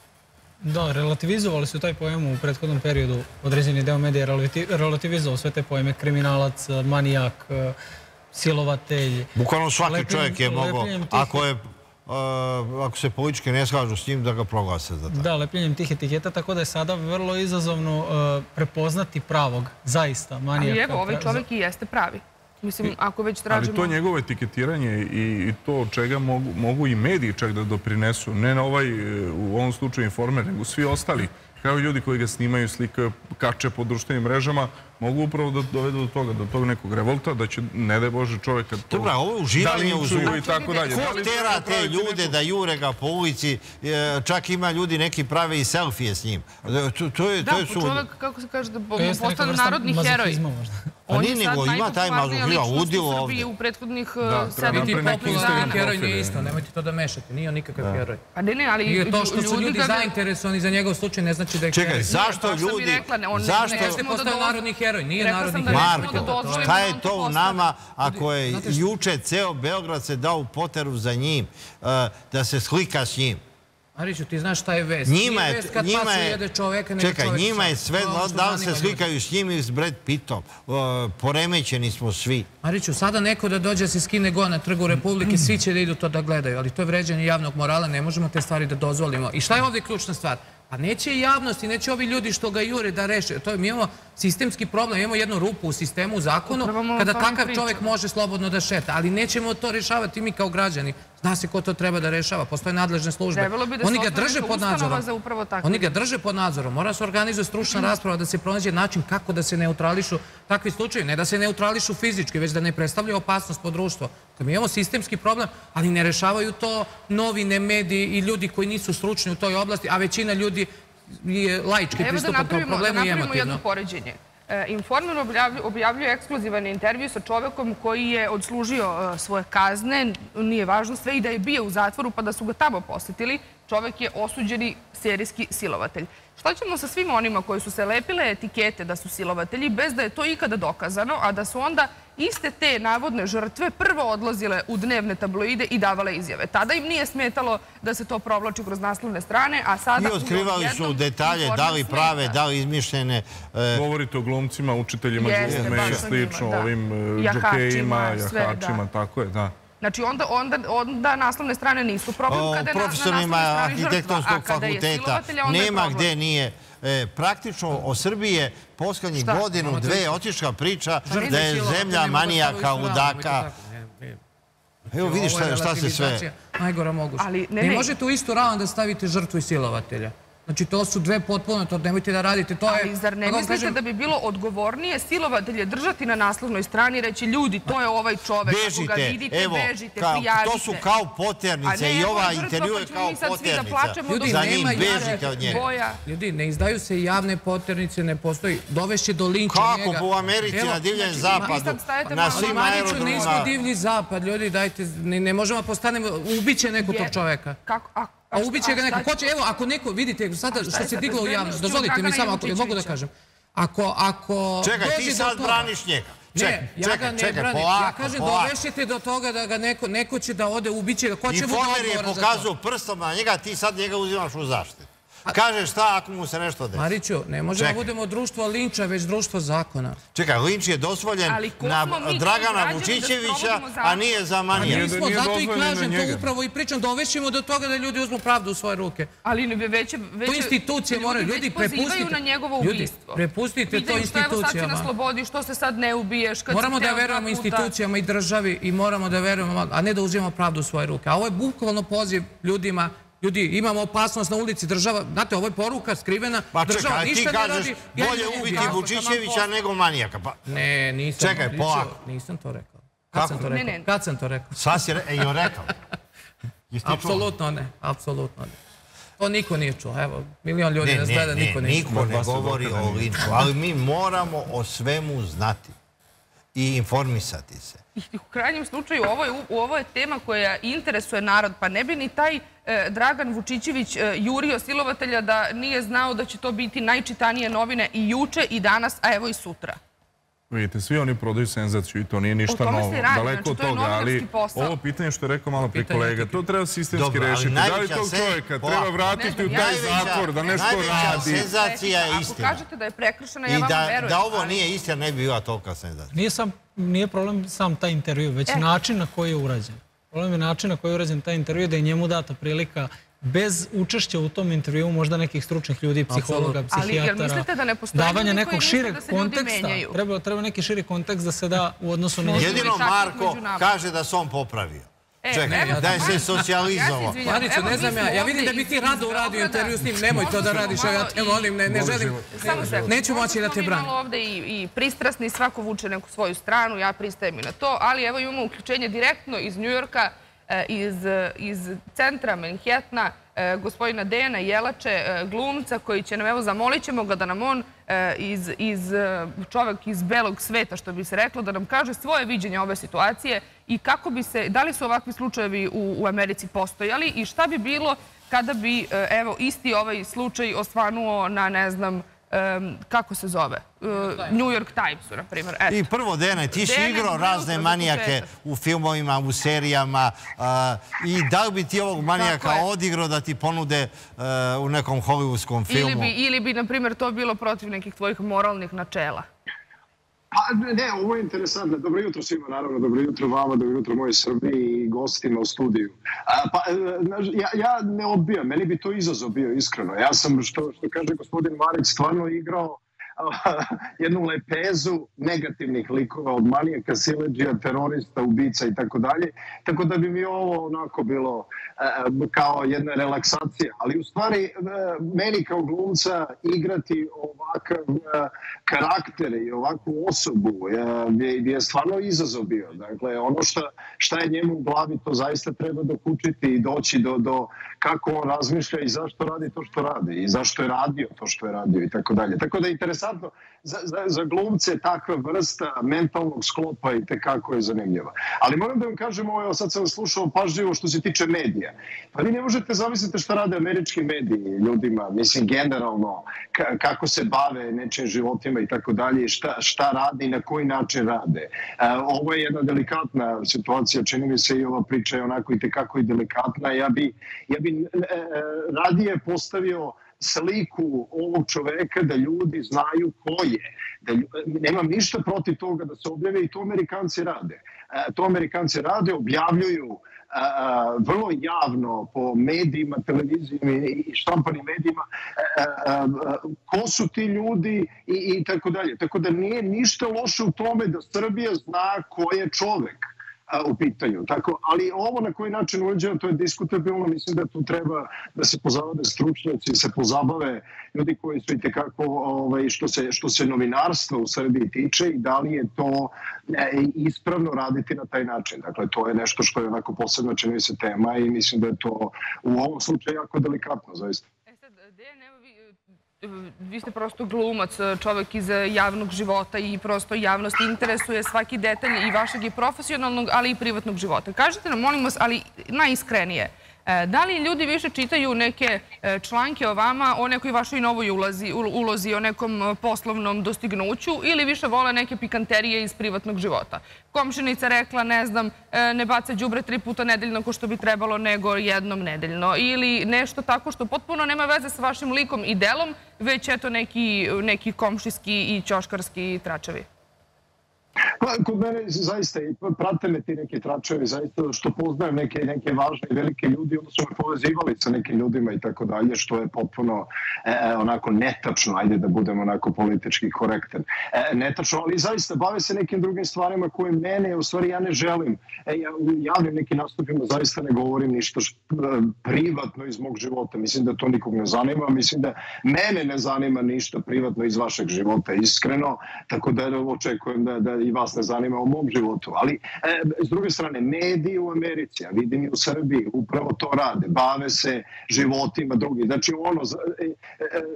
S5: Da, relativizovali su taj pojam u prethodnom periodu. Određeni deo medija relati- relativizovao sve te pojme. Kriminalac, manijak, eh, silovatelj.
S2: Bukvalno svaki
S5: Lepljenjem-
S2: čovjek je mogao, ako je uh, ako se politički ne slažu s njim, da ga proglase za tako.
S5: Da, lepljenjem tih etiketa, tako da je sada vrlo izazovno eh, prepoznati pravog, zaista, manijaka.
S1: Ali evo, ovaj čovek i jeste pravi. Mislim, ako već tražimo...
S4: Ali to njegovo etiketiranje i, to čega mogu, mogu i mediji čak da doprinesu, ne na ovaj, e, u ovom slučaju informer, nego svi ostali, kao ljudi koji ga snimaju, slikaju, kače po društvenim mrežama, mogu upravo da dovedu do toga, do tog nekog revolta, da će, ne da Bože, čovjek kad to...
S2: Dobro, a ovo je uživanje
S4: da
S2: u zlu.
S4: i tako dalje. Da
S2: Ko tera te ljude da jure ga po ulici, e, čak ima ljudi neki prave i selfije s njim. E, To, to je,
S1: Da,
S2: to je sud.
S1: čovek, kako se kaže, da postane narodni heroj.
S2: Pa nije
S1: je
S2: nego, ima taj
S1: najpopularnija
S2: mazohizam,
S1: ličnost
S2: ludilo
S1: u Srbiji
S2: ovde.
S1: u prethodnih
S4: Da,
S1: uh, sedam
S3: Biti
S1: i
S4: napraviti
S1: po
S4: neki
S3: popularan
S1: dana.
S4: Instagram
S3: heroj nije isto,
S4: je.
S3: nemojte to da mešate, nije on nikakav heroj.
S1: Pa ne, ne, ali
S3: I to što su ljudi zainteresovani za njegov slučaj ne znači da je
S2: Čekaj,
S3: heroj.
S2: zašto
S1: to što sam i
S2: ljudi... zašto...
S1: možemo da
S3: postao narodni heroj, nije
S1: Rekla
S3: narodni
S1: da
S3: heroj.
S2: Marko,
S1: da dozvolimo
S2: šta
S1: da
S2: je to u nama ako je juče ceo Beograd se dao u poteru za njim, e, da se slika s njim?
S3: Mariću, ti znaš šta je vest.
S2: Njima
S3: Nije
S2: je,
S3: vest kad
S2: njima
S3: pasu
S2: je,
S3: jede čoveka, nego
S2: čekaj,
S3: čovek
S2: njima je sve, da li se slikaju s njim ili s Brad Pittom. Poremećeni smo svi.
S3: Mariću, sada neko da dođe da se skine go na trgu Republike, svi će da idu to da gledaju, ali to je vređanje javnog morala, ne možemo te stvari da dozvolimo. I šta je ovdje ključna stvar? Pa neće i javnost i neće ovi ljudi što ga jure da reše. To je, mi imamo sistemski problem, imamo jednu rupu u sistemu, u zakonu,
S1: Upravo
S3: kada takav čovjek može slobodno da šeta. Ali nećemo to rešavati mi kao građani. Zna se ko to treba da rešava. Postoje nadležne službe.
S1: Bi da
S3: Oni ga drže pod nadzorom. Oni ga drže pod nadzorom. Mora se organizuje stručna rasprava da se pronađe način kako da se neutrališu takvi slučajevi. Ne da se neutrališu fizički, već da ne predstavljaju opasnost po društvo. Mi imamo sistemski problem, ali ne rešavaju to novine, mediji i ljudi koji nisu stručni u toj oblasti, a većina ljudi je laički
S1: Evo da
S3: pristupa tom
S1: napravimo, da
S3: problemu i
S1: napravimo jedno
S3: emotivno.
S1: poređenje. E, Informer objavlju- objavljuje ekskluzivan intervju sa čovekom koji je odslužio e, svoje kazne, nije važno sve, i da je bio u zatvoru pa da su ga tamo posetili. Čovek je osuđeni serijski silovatelj. Šta ćemo sa svima onima koji su se lepile etikete da su silovatelji bez da je to ikada dokazano, a da su onda iste te navodne žrtve prvo odlazile u dnevne tabloide i davale izjave. Tada im nije smetalo da se to provlači kroz naslovne strane, a sada...
S2: I otkrivali su detalje, da li prave,
S1: smeta.
S2: da li izmišljene. e,
S4: Govorite o glumcima, učiteljima glume i slično,
S1: da.
S4: ovim e, džokejima,
S1: sve,
S4: jahačima,
S1: da.
S4: tako je, da.
S1: Znači onda, onda, onda naslovne strane nisu problem
S2: o
S1: kada je na, na
S2: profesorima
S1: naslovnoj strani žrtva,
S2: arhitektonskog
S1: a kada je
S2: fakulteta
S1: silovatelja, onda je
S2: nema
S1: problem.
S2: gde nije. E, praktično o Srbiji je poslednjih godinu, dve otišla priča
S3: Žrtve
S2: da je zemlja manijaka,
S3: stave u istu ramu,
S2: ludaka.
S3: to tako, ne, ne.
S2: Evo
S3: je
S2: šta, šta se sve...
S3: Najgora moguća.
S1: Ali, ne,
S3: ne,
S1: ne.
S3: možete u istu ravan da stavite žrtvu i silovatelja. Znači, to su dve potpuno, to nemojte da radite. To je,
S1: Ali zar ne
S3: kako
S1: mislite
S3: kažem,
S1: da bi bilo odgovornije silovatelje držati na naslovnoj strani i reći ljudi, to je ovaj čovek, ako ga
S2: Bežite,
S1: vidite,
S2: evo,
S1: bežite,
S2: kao-
S1: prijavite.
S2: to su kao poternice
S1: ne,
S2: i ova
S1: je žrtva,
S2: intervju
S1: pa
S2: je kao
S1: da
S2: poternica.
S3: Ljudi,
S2: Za njim
S3: nema
S2: bežite od njega.
S1: boja.
S3: Ljudi, ne izdaju se javne poternice, ne postoji. Dovešće do linča
S2: Kako
S3: njega.
S2: po Americi
S3: Evo,
S2: na divljem
S1: znači,
S2: zapadu, na svim
S3: Mariću, nismo
S2: aerodromima.
S3: divlji zapad, ljudi, dajte, ne, možemo da postanemo, ubiće neko tog
S1: Je-
S3: čoveka.
S1: Kako, a,
S3: A ubiće ga neko. Ko će, evo, ako neko, vidite, sada što se diglo u javnost, dozvolite mi samo, ako mogu da kažem. Ako, ako
S2: Čekaj, ti sad braniš njega.
S3: Ne,
S2: Čekaj,
S3: ja ga
S2: čekaj,
S3: ne
S2: čekaj,
S3: branim.
S2: polako,
S3: ja kažem,
S2: polako.
S3: dovešćete do toga da ga neko, neko će da ode, ubiće ga. Ko će bude
S2: Informer je
S3: odgovoran za to?
S2: pokazao prstom na njega, ti sad njega uzimaš u zaštitu. Kažeš šta ako mu se nešto desi.
S3: Mariću, ne možemo da budemo društvo linča, već društvo zakona.
S2: Čekaj, linč je dozvoljen
S1: Ali ko
S2: na
S1: smo mi
S2: Dragana
S1: da
S2: Vučićevića, a nije za manija.
S4: nije da nije
S3: zato i kažem to upravo i pričam, dovešćemo do toga da ljudi uzmu pravdu u svoje ruke.
S1: Ali ne, već, je- već,
S3: To
S1: je-
S3: institucije moraju, ljudi, prepustite.
S1: na njegovo
S3: Ljudi,
S1: ubistvo.
S3: prepustite to
S1: Pitaju što evo sad si na
S3: institucijama.
S1: slobodi, što se sad ne ubiješ? Kad
S3: Moramo da verujemo institucijama i državi i moramo da verujemo, a ne da uzimamo pravdu u svoje ruke. A ovo je bukvalno poziv ljudima Ljudi, imamo opasnost na ulici, država, znate, ovo je poruka skrivena,
S2: Pa
S3: država
S2: čekaj,
S3: ništa ne
S2: kažeš
S3: radi. ja
S2: bolje ubiti Vučićevića nego manijaka. Pa.
S3: Ne, nisam.
S2: Čekaj, polako.
S3: Nisam to rekao.
S2: Kako?
S3: Kad sam to rekao?
S1: ne.
S3: Kad sam to rekao?
S2: sad si re, e, joj rekao.
S3: Apsolutno ne, apsolutno ne. To niko nije čuo. Evo, milion ljudi
S2: Ne,
S3: nas gleda, niko nije čuo.
S2: niko ne govori o linču, ali mi moramo o svemu znati i informisati se. [LAUGHS]
S1: U krajnjem slučaju ovo je, ovo je tema koja interesuje narod, pa ne bi ni taj e, Dragan Vučićević e, jurio silovatelja da nije znao da će to biti najčitanije novine i juče i danas, a evo i sutra.
S4: Vidite, svi oni prodaju senzaciju i to nije ništa
S1: tome
S4: novo.
S1: se radi,
S4: Daleko
S1: znači,
S4: od
S1: to je
S4: toga, ali
S1: novinarski posao.
S4: ovo pitanje što je rekao malo pre
S3: Pitanje
S4: kolega, to treba sistemski
S2: Dobro,
S4: rešiti. Da li
S2: najveća
S4: tog
S2: polako.
S4: treba vratiti
S1: Ne
S4: u taj zatvor, da nešto
S2: najveća
S4: radi?
S2: senzacija je
S1: Ako
S2: istina.
S1: kažete da je prekršena, ja
S2: I
S1: vama
S2: da,
S1: verujem.
S2: da ovo nije istina, ne bi bila tolika senzacija.
S5: Nije, sam, nije problem sam taj intervju, već
S1: E.
S5: način na koji je urađen. Problem je način na koji je urađen taj intervju, da je njemu data prilika bez učešća u tom intervju možda nekih stručnih ljudi, psihologa,
S1: jel
S5: psihijatara.
S1: mislite da ne postoje
S5: davanje
S1: ljudi koji
S5: nekog
S1: misle
S5: šireg
S1: da se ljudi
S5: konteksta.
S1: menjaju?
S5: Treba, treba neki širi kontekst da se da u odnosu na...
S2: Jedino Marko kaže da se on popravio.
S1: E,
S2: Čekaj,
S1: evo,
S2: da je se
S1: ja
S2: socijalizovao.
S1: Evo,
S3: ne znam ja, ja vidim da bi ti rado uradio intervju s njim, nemoj to da radiš, ja te molim, ne, ne želim.
S1: Samo sekund.
S3: Neću moći da te branim.
S1: malo ovde i, i pristrasni, svako vuče neku svoju stranu, ja pristajem i na to, ali evo imamo uključenje direktno iz Njujorka, iz, iz centra Manhattana, e, gospodina Dejana Jelače, e, glumca koji će nam, evo zamolit ćemo ga da nam on e, iz, iz e, čovek iz belog sveta, što bi se reklo, da nam kaže svoje viđenje ove situacije i kako bi se, da li su ovakvi slučajevi u, Americi postojali i šta bi bilo kada bi, e, evo, isti ovaj slučaj osvanuo na, ne znam, em, kako se zove? E, New York Timesu, na primjer.
S2: I prvo, Dene, ti si igrao razne manijake u filmovima, u serijama i da li bi ti ovog manijaka odigrao da ti ponude a, u nekom hollywoodskom
S1: Ili
S2: filmu?
S1: bi, ili bi, na primjer, to bilo protiv nekih tvojih moralnih načela.
S6: Pa ne, ovo je interesantno. Dobro jutro svima, naravno. Dobro jutro vama, dobro jutro moje Srbiji i gostima u studiju. A, pa, ja, ja ne odbijam, meni bi to izazov bio, iskreno. Ja sam, što, što kaže gospodin Marić, stvarno igrao [LAUGHS] jednu lepezu negativnih likova od manijaka, sileđija, terorista, ubica i tako dalje. Tako da bi mi ovo onako bilo e, kao jedna relaksacija. Ali u stvari e, meni kao glumca igrati ovakav e, karakter i ovakvu osobu je, je stvarno izazov bio. Dakle, ono šta, šta je njemu u glavi to zaista treba dokučiti i doći do, do kako on razmišlja i zašto radi to što radi i zašto je radio to što je radio i tako dalje. Tako da je interesantno za, za, za glumce takva vrsta mentalnog sklopa i tekako je zanimljiva. Ali moram da vam kažem, ovo, sad sam slušao pažljivo što se tiče medija. Pa vi ne možete zamisliti šta rade američki mediji ljudima, mislim generalno kako se bave nečim životima i tako dalje, šta, šta rade i na koji način rade. E, ovo je jedna delikatna situacija, čini mi se i ova priča je onako i tekako i delikatna. Ja bi, ja bi e, e radije postavio sliku ovog čoveka da ljudi znaju ko je. Da, nemam ništa protiv toga da se objave i to Amerikanci rade. E, to Amerikanci rade, objavljuju vrlo javno po medijima, televizijima i štampanim medijima a, ko su ti ljudi i, i tako dalje. Tako da nije ništa loše u tome da Srbija zna ko je čovek u pitanju. Tako, ali ovo na koji način uđe, to je diskutabilno, mislim da tu treba da se pozavade stručnjaci, se pozabave ljudi koji su i tekako, ovaj, što, se, što se novinarstva u Srbiji tiče i da li je to ne, ispravno raditi na taj način. Dakle, to je nešto što je onako posebno čini se tema i mislim da je to u ovom slučaju jako delikatno, zaista
S1: vi ste prosto glumac, čovek iz javnog života i prosto javnost interesuje svaki detalj i vašeg i profesionalnog, ali i privatnog života. Kažite nam, molim vas, ali najiskrenije, E, da li ljudi više čitaju neke e, članke o vama, o nekoj vašoj novoj ulozi, ulozi o nekom e, poslovnom dostignuću ili više vole neke pikanterije iz privatnog života? Komšinica rekla, ne znam, ne baca džubre tri puta nedeljno ko što bi trebalo, nego jednom nedeljno. Ili nešto tako što potpuno nema veze sa vašim likom i delom, već eto neki, neki komšijski i ćoškarski tračevi.
S6: Pa, kod mene zaista i prate me ti neki tračevi, zaista što poznajem neke, neke važne i velike ljudi, onda su me povezivali sa nekim ljudima i tako dalje, što je potpuno e, e, onako netačno, ajde da budemo onako politički korektan. E, netačno, ali zaista bave se nekim drugim stvarima koje mene, u stvari ja ne želim. E, ja u javnim nekim nastupima zaista ne govorim ništa š, e, privatno iz mog života. Mislim da to nikog ne zanima, mislim da mene ne zanima ništa privatno iz vašeg života, iskreno, tako da očekujem da, da i vas ne zanima u mom životu. Ali, e, s druge strane, mediji u Americi, a vidim i u Srbiji, upravo to rade. Bave se životima drugih. Znači, ono, e, e,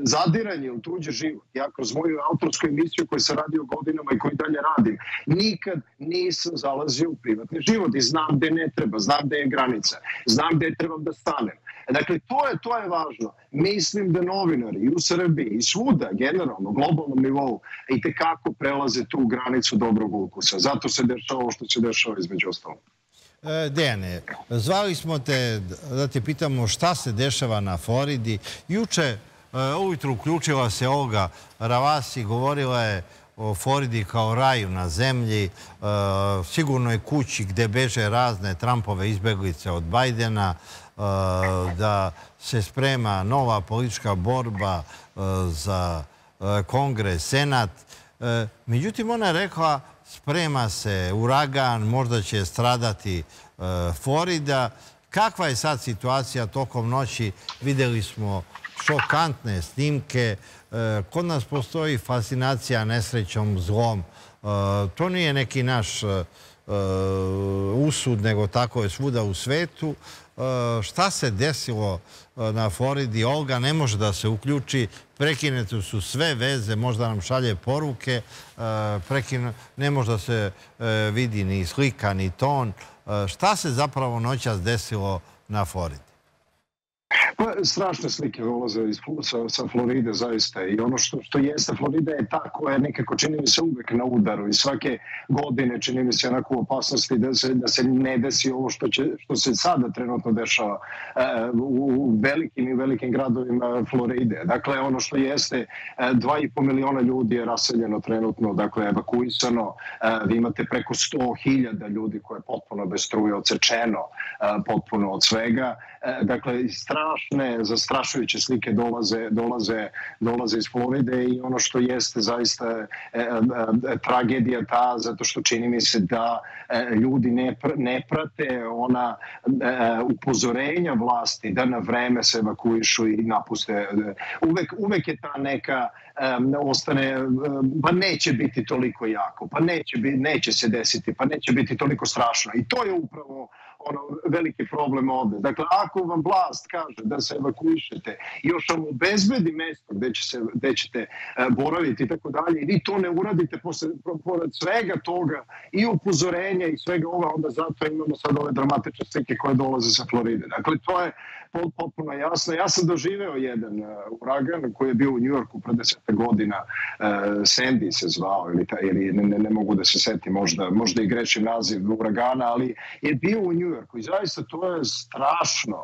S6: zadiranje u tuđe život. Ja kroz moju autorsku emisiju koju sam radio godinama i koju dalje radim, nikad nisam zalazio u privatni život i znam gde ne treba, znam gde je granica, znam gde trebam da stanem. Dakle, to je, to je važno. Mislim da novinari u Srbiji i svuda, generalno, globalnom nivou, i tekako prelaze tu granicu dobrog ukusa. Zato se dešava ovo što se dešava između ostalog.
S2: E, Dejane, zvali smo te da te pitamo šta se dešava na Floridi. Juče e, ujutru uključila se Olga Ravasi, govorila je o Floridi kao raju na zemlji, e, sigurnoj kući gde beže razne Trumpove izbeglice od Bajdena, da se sprema nova politička borba za kongres, senat. Međutim, ona je rekla sprema se uragan, možda će stradati Florida. Kakva je sad situacija tokom noći? Videli smo šokantne snimke. Kod nas postoji fascinacija nesrećom, zlom. To nije neki naš usud, nego tako je svuda u svetu. E, šta se desilo e, na Floridi. Olga ne može da se uključi, prekinete su sve veze, možda nam šalje poruke, e, ne može da se vidi ni slika, ni ton. Šta se zapravo noćas desilo na Floridi?
S6: Pa, strašne slike dolaze iz, sa, sa Floride zaista i ono što, što jeste Florida je ta koja je nekako čini mi se uvek na udaru i svake godine čini mi se onako u opasnosti da se, da se ne desi ovo što, će, što se sada trenutno dešava e, u velikim i velikim gradovima Floride. Dakle, ono što jeste e, 2,5 miliona ljudi je raseljeno trenutno, dakle evakuisano, e, vi imate preko 100.000 ljudi koje je potpuno bez struje odsečeno, e, potpuno od svega. E, dakle, strašne, zastrašujuće slike dolaze, dolaze, dolaze iz Floride i ono što jeste zaista e, e, tragedija ta, zato što čini mi se da ljudi ne, ne prate ona upozorenja vlasti da na vreme se evakuišu i napuste. Uvek, uvek je ta neka ostane, pa neće biti toliko jako, pa neće, neće se desiti, pa neće biti toliko strašno. I to je upravo ono, veliki problem ovde. Dakle, ako vam vlast kaže da se evakuišete još vam obezbedi mesto gde, će se, gde ćete uh, boraviti i tako dalje, i vi to ne uradite posle, pored svega toga i upozorenja i svega ovoga, onda zato imamo sad ove dramatične slike koje dolaze sa Floride. Dakle, to je potpuno jasno. Ja sam doživeo jedan uh, uragan koji je bio u Njujorku pre desete godina, uh, Sandy se zvao, ili, ta, ili ne, ne, ne mogu da se setim, možda, možda i grešim naziv uragana, ali je bio u Njujorku i zaista to je strašno.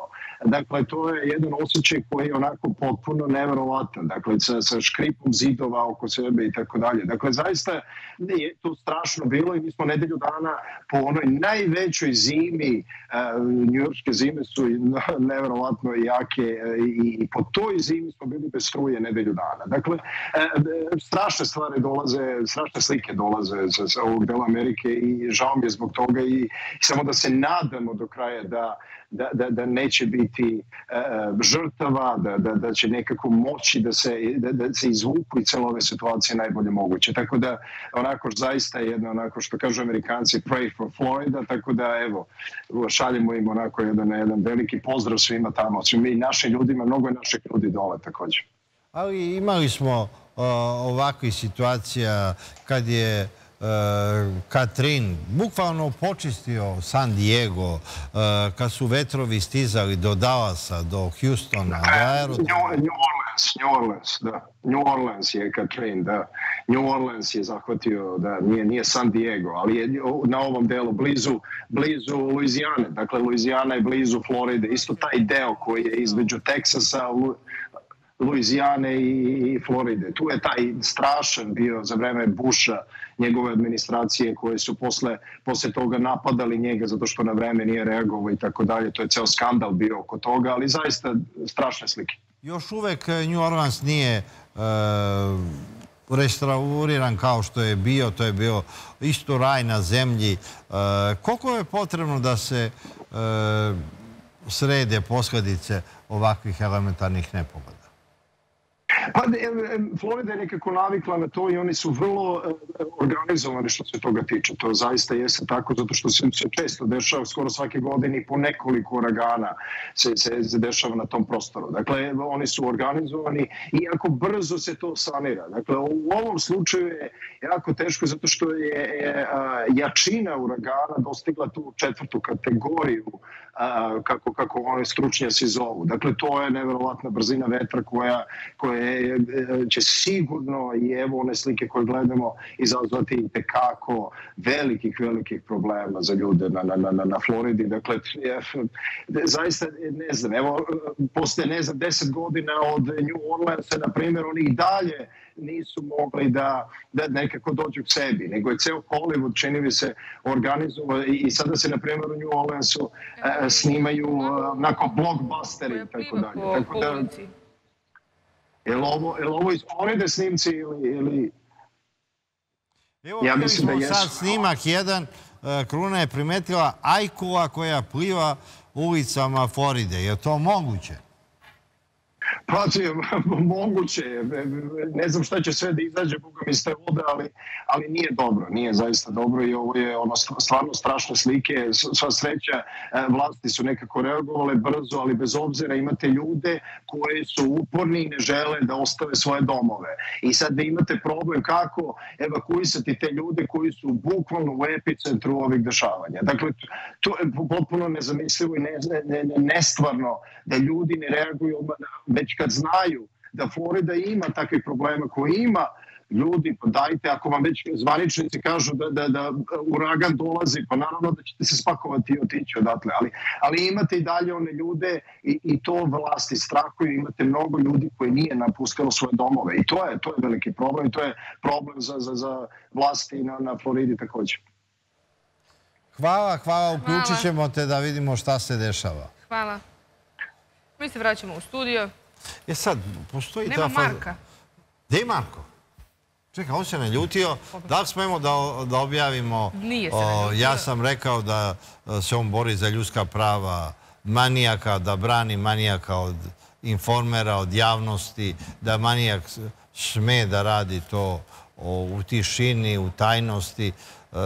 S6: Dakle, to je jedan osjećaj koji je onako potpuno neverovatan. Dakle, sa, sa škripom zidova oko sebe i tako dalje. Dakle, zaista je to strašno bilo i mi smo nedelju dana po onoj najvećoj zimi, uh, njujorske zime su [LAUGHS] neverovatno jake i, i po toj zimi smo bili bez struje nedelju dana. Dakle, uh, strašne stvari dolaze, strašne slike dolaze sa, sa ovog dela Amerike i žao mi je zbog toga i samo da se nadamo do kraja da da, da, da neće biti uh, žrtava, da, da, da će nekako moći da se, da, da se izvuku i celo ove situacije najbolje moguće. Tako da onako zaista je jedno, onako što kažu amerikanci, pray for Florida, tako da evo, šaljemo im onako jedan, jedan veliki pozdrav svima tamo, svim i našim ljudima, mnogo je naših ljudi dole takođe.
S2: Ali imali smo uh, ovakvih situacija kad je Katrin bukvalno počistio San Diego kad su vetrovi stizali do Dallasa, do Houstona, do aerodroma.
S6: New Orleans, New Orleans, da. New Orleans je Katrin, da. New Orleans je zahvatio, da, nije, nije San Diego, ali je na ovom delu blizu, blizu Luizijane. Dakle, Luizijana je blizu Floride. Isto taj deo koji je između Teksasa, Luizijane i Floride. Tu je taj strašan bio za vreme Busha, njegove administracije koje su posle, posle toga napadali njega zato što na vreme nije reagovao i tako dalje. To je ceo skandal bio oko toga, ali zaista strašne slike.
S2: Još uvek New Orleans nije uh, restauriran kao što je bio, to je bio isto raj na zemlji. Uh, koliko je potrebno da se uh, srede posledice ovakvih elementarnih nepogoda?
S6: Pa Florida je nekako navikla na to i oni su vrlo organizovani što se toga tiče. To zaista jeste tako zato što se, se često dešava skoro svake godine i po nekoliko uragana se, se, se dešava na tom prostoru. Dakle, oni su organizovani i jako brzo se to sanira. Dakle, u ovom slučaju je jako teško zato što je, je jačina uragana dostigla tu četvrtu kategoriju kako, kako oni stručnjaci zovu. Dakle, to je neverovatna brzina vetra koja, koja je, će sigurno i evo one slike koje gledamo izazvati tekako velikih, velikih problema za ljude na, na, na, na Floridi. Dakle, je, zaista ne znam, evo, posle ne znam, deset godina od New Orleansa, na primjer, oni i dalje nisu mogli da, da nekako dođu k sebi, nego je ceo Hollywood, čini mi se, organizovao i, i sada se, na primjer, u New Orleansu e, snimaju e, nakon blockbusteri i tako dalje. Tako da, je li ovo, je ovo iz Floride snimci ili... ili...
S2: Evo, ja mislim da jesu. sad snimak jedan, Kruna je primetila ajkula koja pliva ulicama Floride. Je to moguće?
S6: Pazi, [LAUGHS] moguće je. Ne znam šta će sve da izađe, Boga mi ste vode, ali, ali nije dobro. Nije zaista dobro i ovo je ono stvarno strašne slike. Sva sreća, e, vlasti su nekako reagovale brzo, ali bez obzira imate ljude koji su uporni i ne žele da ostave svoje domove. I sad vi imate problem kako evakuisati te ljude koji su bukvalno u epicentru ovih dešavanja. Dakle, to je potpuno nezamislivo i ne, ne, ne, nestvarno da ljudi ne reaguju već kad znaju da Florida ima takvih problema koje ima, ljudi, pa dajte, ako vam već zvaničnici kažu da, da, da uragan dolazi, pa naravno da ćete se spakovati i otići odatle, ali, ali imate i dalje one ljude i, i to vlasti strahuju, imate mnogo ljudi koji nije napustilo svoje domove i to je, to je veliki problem i to je problem za, za, za vlasti na, na Floridi takođe.
S2: Hvala, hvala, uključit ćemo te da vidimo šta se dešava.
S1: Hvala. Mi se vraćamo u studio.
S2: E sad, postoji
S1: Nema
S2: ta faza...
S1: Marka.
S2: Gde je Marko? Čekaj, on se naljutio. Da li smemo da, da objavimo...
S1: Nije se
S2: o,
S1: naljutio.
S2: Ja sam rekao da e, se on bori za ljudska prava manijaka, da brani manijaka od informera, od javnosti, da manijak sme da radi to o, u tišini, u tajnosti. E,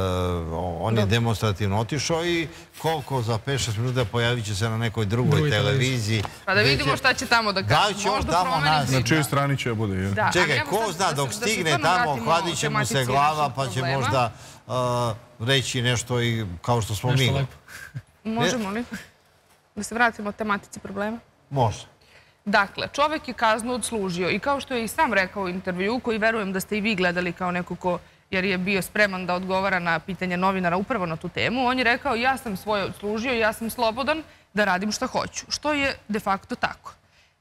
S2: on je demonstrativno otišao i koliko za 5-6 minuta pojavit će se na nekoj drugoj televiziji.
S1: Pa da vidimo
S2: će-
S1: šta će tamo da
S2: Da
S1: kaže.
S2: li će on tamo nas-
S4: Na čijoj strani će bude? je?
S1: Da,
S2: Čekaj, ko zna,
S1: da
S2: dok
S1: da
S2: stigne tamo, hladit će mu se glava, pa će možda uh, reći nešto i kao što smo
S5: Nešto
S2: mi.
S5: lepo.
S1: Možemo li? Da se vratimo tematici problema.
S2: Može.
S1: Dakle, čovek je kaznu odslužio i kao što je i sam rekao u intervju, koji verujem da ste i vi gledali kao neko ko jer je bio spreman da odgovara na pitanje novinara upravo na tu temu, on je rekao ja sam svoje odslužio, ja sam slobodan da radim šta hoću, što je de facto tako.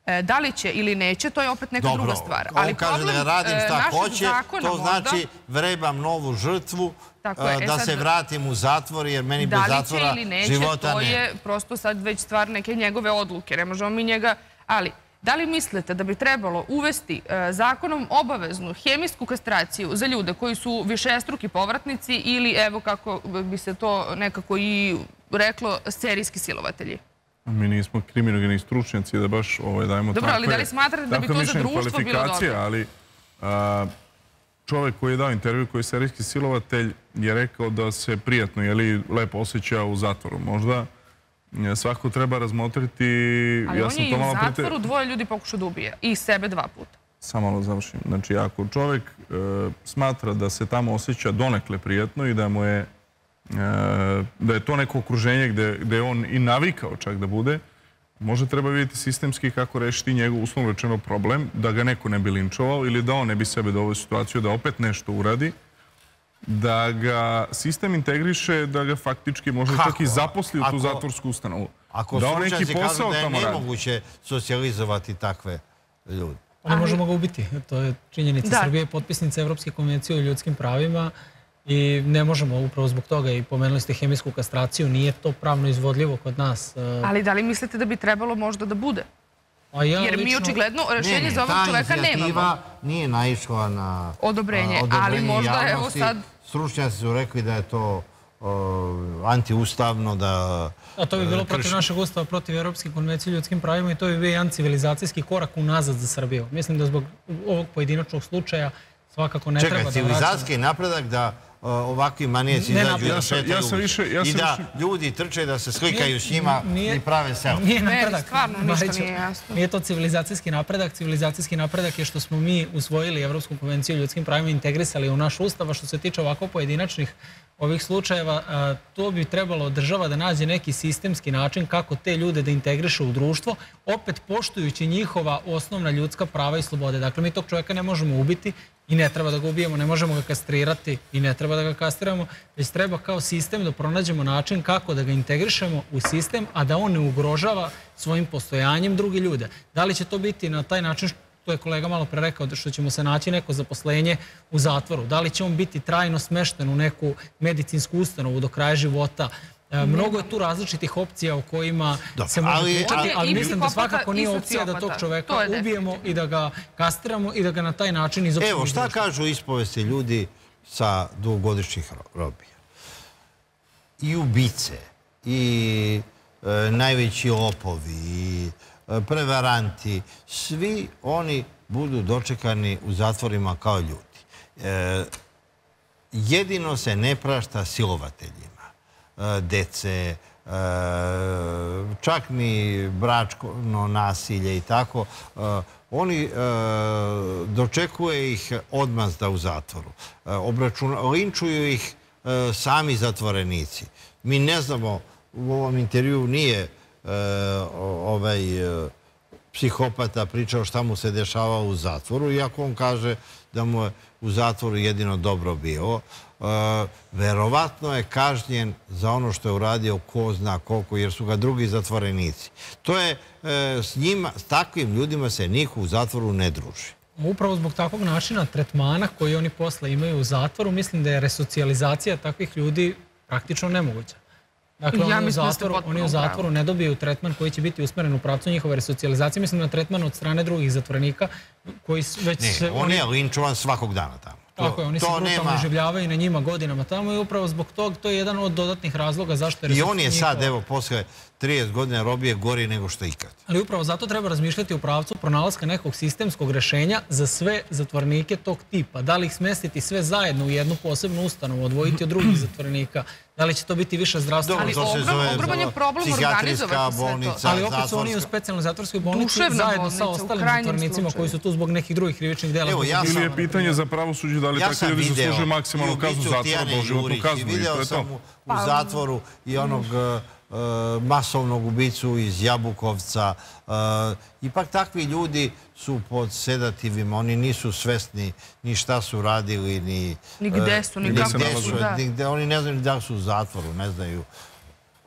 S1: E, da li će ili neće, to je opet neka
S2: Dobro,
S1: druga stvar.
S2: on kaže da radim
S1: e,
S2: šta hoće, to
S1: možda-
S2: znači vrebam novu žrtvu,
S1: Tako je, e
S2: da
S1: sad-
S2: se vratim u zatvor, jer meni bez
S1: Da li će
S2: zatvora
S1: ili neće,
S2: života
S1: to je prosto sad već stvar neke njegove odluke. Ne možemo mi njega... Ali, da li mislite da bi trebalo uvesti e, zakonom obaveznu hemijsku kastraciju za ljude koji su višestruki povratnici ili, evo kako bi se to nekako i reklo, serijski silovatelji?
S4: Mi nismo kriminogeni stručnjaci da baš ovaj, dajemo
S1: Dobro,
S4: takve...
S1: ali da li smatrate da bi to za društvo bilo dobro?
S4: ali a, čovek koji je dao intervju, koji je serijski silovatelj, je rekao da se prijatno, jeli, lepo osjeća u zatvoru. Možda svako treba razmotriti...
S1: Ali
S4: ja
S1: on
S4: sam
S1: je
S4: to
S1: i u zatvoru dvoje ljudi pokušao da ubije. I sebe dva puta.
S4: Samo malo završim. Znači, ako čovek e, smatra da se tamo osjeća donekle prijatno i da mu je e, da je to neko okruženje gde, gde je on i navikao čak da bude, možda treba vidjeti sistemski kako rešiti njegov uslovno rečeno problem, da ga neko ne bi linčovao ili da on ne bi sebe u situaciju da opet nešto uradi, da ga sistem integriše, da ga faktički možda
S2: Kako?
S4: čak i zaposli u tu zatvorsku ustanovu.
S2: Ako
S4: da
S2: stručnjaci kažu da je nemoguće socijalizovati takve ljude.
S5: Pa ne možemo ga ubiti. To je činjenica.
S1: Da.
S5: Srbija je potpisnica Evropske konvencije o ljudskim pravima i ne možemo upravo zbog toga i pomenuli ste hemijsku kastraciju, nije to pravno izvodljivo kod nas. E,
S1: Ali da li mislite da bi trebalo možda da bude?
S5: A ja
S1: Jer mi očigledno rešenje
S2: Ne,
S1: za ovog
S2: ta
S1: čoveka
S2: inicijativa
S1: nemamo.
S2: nije naišla na
S1: Odobrenje,
S2: a,
S1: ali možda, evo sad-
S2: Stručnjaci su rekli da je to antiustavno, da...
S5: A to bi bilo
S2: e,
S5: protiv našeg ustava, protiv Evropske konvencije o ljudskim pravima i to bi bio jedan civilizacijski korak unazad za Srbiju. Mislim da zbog ovog pojedinačnog slučaja svakako ne treba
S2: Čekaj,
S5: da
S2: civilizacijski napredak da ovakvi manijeci
S5: Ne
S2: izađu
S5: napredak.
S2: da šetaju
S4: ja sam
S2: ulicu.
S4: više- ja
S2: I da
S4: više-
S2: ljudi trče da se slikaju s njima
S5: nije-
S2: i prave selfie.
S5: Nije napredak.
S1: stvarno ništa nije jasno.
S5: Nije to civilizacijski napredak. Civilizacijski napredak je što smo mi usvojili Evropsku konvenciju o ljudskim pravima i integrisali u naš ustav, a što se tiče ovako pojedinačnih ovih slučajeva, to bi trebalo država da nađe neki sistemski način kako te ljude da integriše u društvo, opet poštujući njihova osnovna ljudska prava i slobode. Dakle, mi tog čovjeka ne možemo ubiti i ne treba da ga ubijemo, ne možemo ga kastrirati i ne treba da ga kastiramo, već treba kao sistem da pronađemo način kako da ga integrišemo u sistem, a da on ne ugrožava svojim postojanjem drugi ljude. Da li će to biti na taj način to je kolega malo pre rekao, da što ćemo se naći neko zaposlenje u zatvoru. Da li će on biti trajno smešten u neku medicinsku ustanovu do kraja života? E, mnogo je tu različitih opcija o kojima se može pričati,
S1: ali-
S5: ali mislim da svakako nije opcija da tog čoveka
S1: To
S5: ubijemo i da ga kastiramo i da ga na taj način izopštimo.
S2: Evo, šta kažu ispovesti ljudi sa dugogodišnjih ro- robija? I ubice, i e, najveći lopovi, i prevaranti, svi oni budu dočekani u zatvorima kao ljudi. E, jedino se ne prašta silovateljima, e, dece, e, čak ni bračno nasilje i tako. E, oni dočekuje ih odmazda u zatvoru. Obračuna, linčuju ih sami zatvorenici. Mi ne znamo, u ovom intervju nije ovaj e, psihopata pričao šta mu se dešava u zatvoru, iako on kaže da mu je u zatvoru jedino dobro bilo. E, verovatno je kažnjen za ono što je uradio ko zna koliko, jer su ga drugi zatvorenici. To je, e, s njima, s takvim ljudima se niko u zatvoru ne druži.
S5: Upravo zbog takvog načina tretmana koji oni posle imaju u zatvoru, mislim da je resocijalizacija takvih ljudi praktično nemoguća. Dakle,
S1: Ja
S5: oni, u
S1: mislim da ste
S5: zatvoru, oni u
S1: u
S5: zatvoru ne dobiju tretman koji će biti usmeren u pravcu njihove resocijalizacije. Mislim na tretman od strane drugih zatvorenika koji već
S2: Ne,
S5: se...
S2: on je linčovan svakog dana tamo. To-
S5: Tako je, oni se brutalno življavaju na njima godinama tamo i upravo zbog tog to je jedan od dodatnih razloga zašto je
S2: I on je sad, evo, posle 30 godina robije gori nego što ikad.
S5: Ali upravo zato treba razmišljati u pravcu pronalaska nekog sistemskog rešenja za sve zatvornike tog tipa. Da li ih smestiti sve zajedno u jednu posebnu ustanovu, odvojiti od drugih zatvornika? Da li će to biti više zdravstveno?
S1: Ali ogroman je problem organizovati sve to.
S2: bolnica,
S5: Ali opet su oni u specijalnoj zatvorskoj bolnici zajedno sa
S1: bolnica,
S5: ostalim zatvornicima koji su tu zbog nekih drugih krivičnih dela.
S2: Evo, ja
S4: Ili
S2: sam-
S4: je pitanje za pravosuđe da li
S2: Ja
S4: takvi ljudi zaslužuju maksimalnu kaznu zatvora, doživotnu kaznu
S2: video sam u, u zatvoru i onog e, masovnog ubicu iz Jabukovca. E, ipak takvi ljudi su pod sedativima, oni nisu svesni ni šta su radili, ni...
S1: Ni gde
S2: e,
S1: su, ni kako su, da.
S2: Oni ne znaju da su u zatvoru, ne znaju.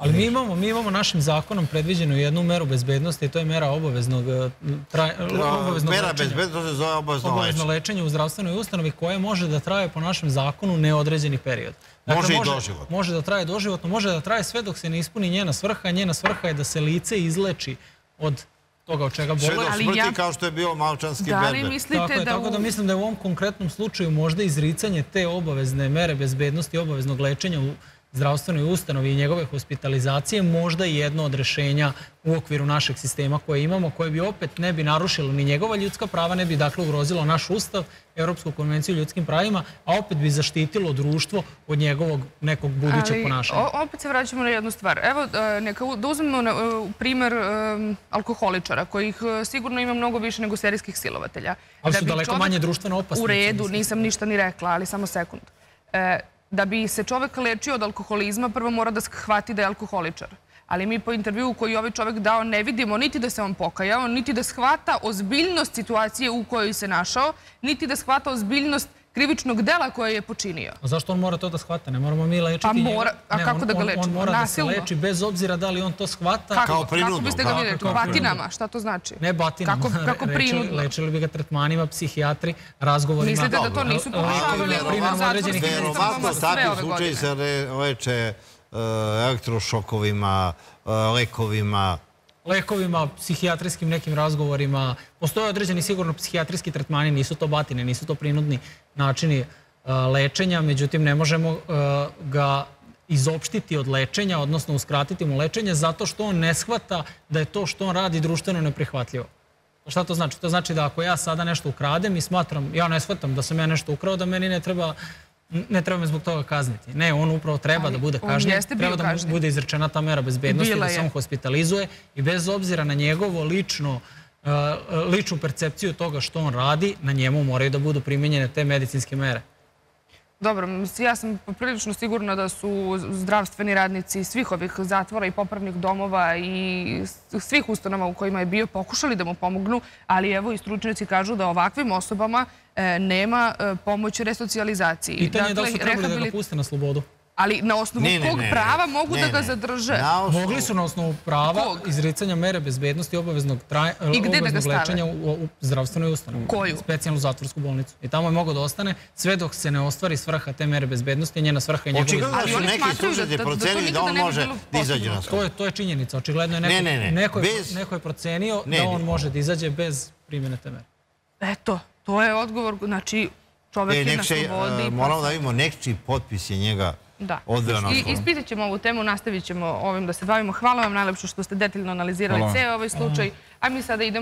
S5: Ali mi imamo, mi imamo našim zakonom predviđenu jednu meru bezbednosti, to je mera obaveznog, e, traj, obaveznog
S2: Mera
S5: lečenja.
S2: bezbednosti se zove obavezno
S5: obavezno
S2: lečenje.
S5: lečenje u zdravstvenoj ustanovi koje može da traje po našem zakonu neodređeni period.
S2: Može i doživotno.
S5: Može da traje doživotno, može da traje sve dok se ne ispuni njena svrha, njena svrha je da se lice izleči od toga od čega
S2: Sve
S5: boluje.
S2: do smrti
S1: ja-
S2: kao što je bio Malčanski
S1: Da li mislite
S5: Tako je,
S1: da
S5: tako da
S1: u...
S5: mislim da je u ovom konkretnom slučaju možda izricanje te obavezne mere bezbednosti, obaveznog lečenja u zdravstvenoj ustanovi i njegove hospitalizacije možda jedno od rešenja u okviru našeg sistema koje imamo, koje bi opet ne bi narušilo ni njegova ljudska prava, ne bi dakle ugrozilo naš ustav, Europsku konvenciju o ljudskim pravima, a opet bi zaštitilo društvo od njegovog nekog budućeg
S1: Ali
S5: ponašanja.
S1: o- opet se vraćamo na jednu stvar. Evo, e, neka da uzmemo na, e, primer e, alkoholičara, kojih sigurno ima mnogo više nego serijskih silovatelja.
S5: Ali
S1: Da
S5: su
S1: bi
S5: daleko manje društveno opasni.
S1: U redu, nisam ništa ni rekla, ali samo sekund. E, da bi se čovek lečio od alkoholizma, prvo mora da shvati da je alkoholičar. Ali mi po intervju koji je ovaj čovek dao ne vidimo niti da se on pokajao, niti da shvata ozbiljnost situacije u kojoj se našao, niti da shvata ozbiljnost krivičnog dela koje je počinio.
S5: A zašto on mora to da shvata? Ne moramo mi lečiti
S1: Pa
S5: njega.
S1: mora- a
S5: Ne,
S1: kako
S5: on-
S1: da ga lečimo?
S5: On mora
S1: Nasilno?
S5: da se leči bez obzira da li on to shvata.
S1: Kako,
S2: Kao
S1: kako
S2: prinudno,
S1: biste ga vi
S2: kako-
S1: lečili?
S5: kako
S1: Batinama, šta to znači?
S5: Ne batinama,
S1: Kako, kako prinudno?
S5: lečili bi ga tretmanima, psihijatri, razgovorima.
S1: Mislite da to nisu
S5: Dobro.
S1: pokušavali
S2: Verovatno takvi
S1: godine?
S2: se leče e, elektrošokovima, e, lekovima.
S5: Lekovima, psihijatrijskim nekim razgovorima. Postoje određeni sigurno psihijatrijski tretmani, nisu to batine, nisu to prinudni načini uh, lečenja, međutim ne možemo uh, ga izopštiti od lečenja, odnosno uskratiti mu lečenje zato što on ne shvata da je to što on radi društveno neprihvatljivo. Šta to znači? To znači da ako ja sada nešto ukradem i smatram, ja ne shvatam da sam ja nešto ukrao, da meni ne treba ne treba me zbog toga kazniti. Ne, on upravo treba
S1: Ali
S5: da bude kažnjen, treba da
S1: kažnjen.
S5: bude izrečena ta mera bezbednosti,
S1: Bila
S5: da se on hospitalizuje i bez obzira na njegovo lično uh, ličnu percepciju toga što on radi, na njemu moraju da budu primenjene te medicinske mere.
S1: Dobro, ja sam poprilično sigurna da su zdravstveni radnici svih ovih zatvora i popravnih domova i svih ustanova u kojima je bio pokušali da mu pomognu, ali evo i stručnjaci kažu da ovakvim osobama nema e, pomoći resocijalizaciji.
S5: Pitanje je da li su
S1: Dakle,
S5: trebali da ga puste na slobodu.
S1: Ali na osnovu
S2: Ne, ne,
S1: kog
S2: ne,
S1: prava mogu da ga zadrže?
S2: Osnovu-
S5: Mogli su na osnovu prava
S1: Kog?
S5: izricanja mere bezbednosti obaveznog, traj,
S1: I gde da ga
S5: obaveznog lečenja u, u zdravstvenoj ustanovi.
S1: Koju?
S5: Specijalnu zatvorsku bolnicu. I tamo je mogao da ostane sve dok se ne ostvari svrha te mere bezbednosti, njena svrha je njegov
S2: Očigledno da su neki
S1: smatraju da-
S2: procenili da on može da izađe na
S5: To
S2: slobodu.
S5: je, to je činjenica. Očigledno je neko,
S2: Ne, ne, ne.
S5: Neko, je,
S2: Bez-
S5: neko je procenio da on može da izađe bez primjene te mere.
S1: Eto, to je odgovor. Znači, čovek
S2: E,
S1: je na
S2: se,
S1: slobodi.
S2: e,
S1: pa
S2: moramo da vidimo, nekčiji potpis je njega
S1: Da. I, ispitat ćemo ovu temu, nastavit ćemo ovim da se bavimo. Hvala vam najlepše što ste detaljno analizirali ceo ovaj slučaj. A mi sada idemo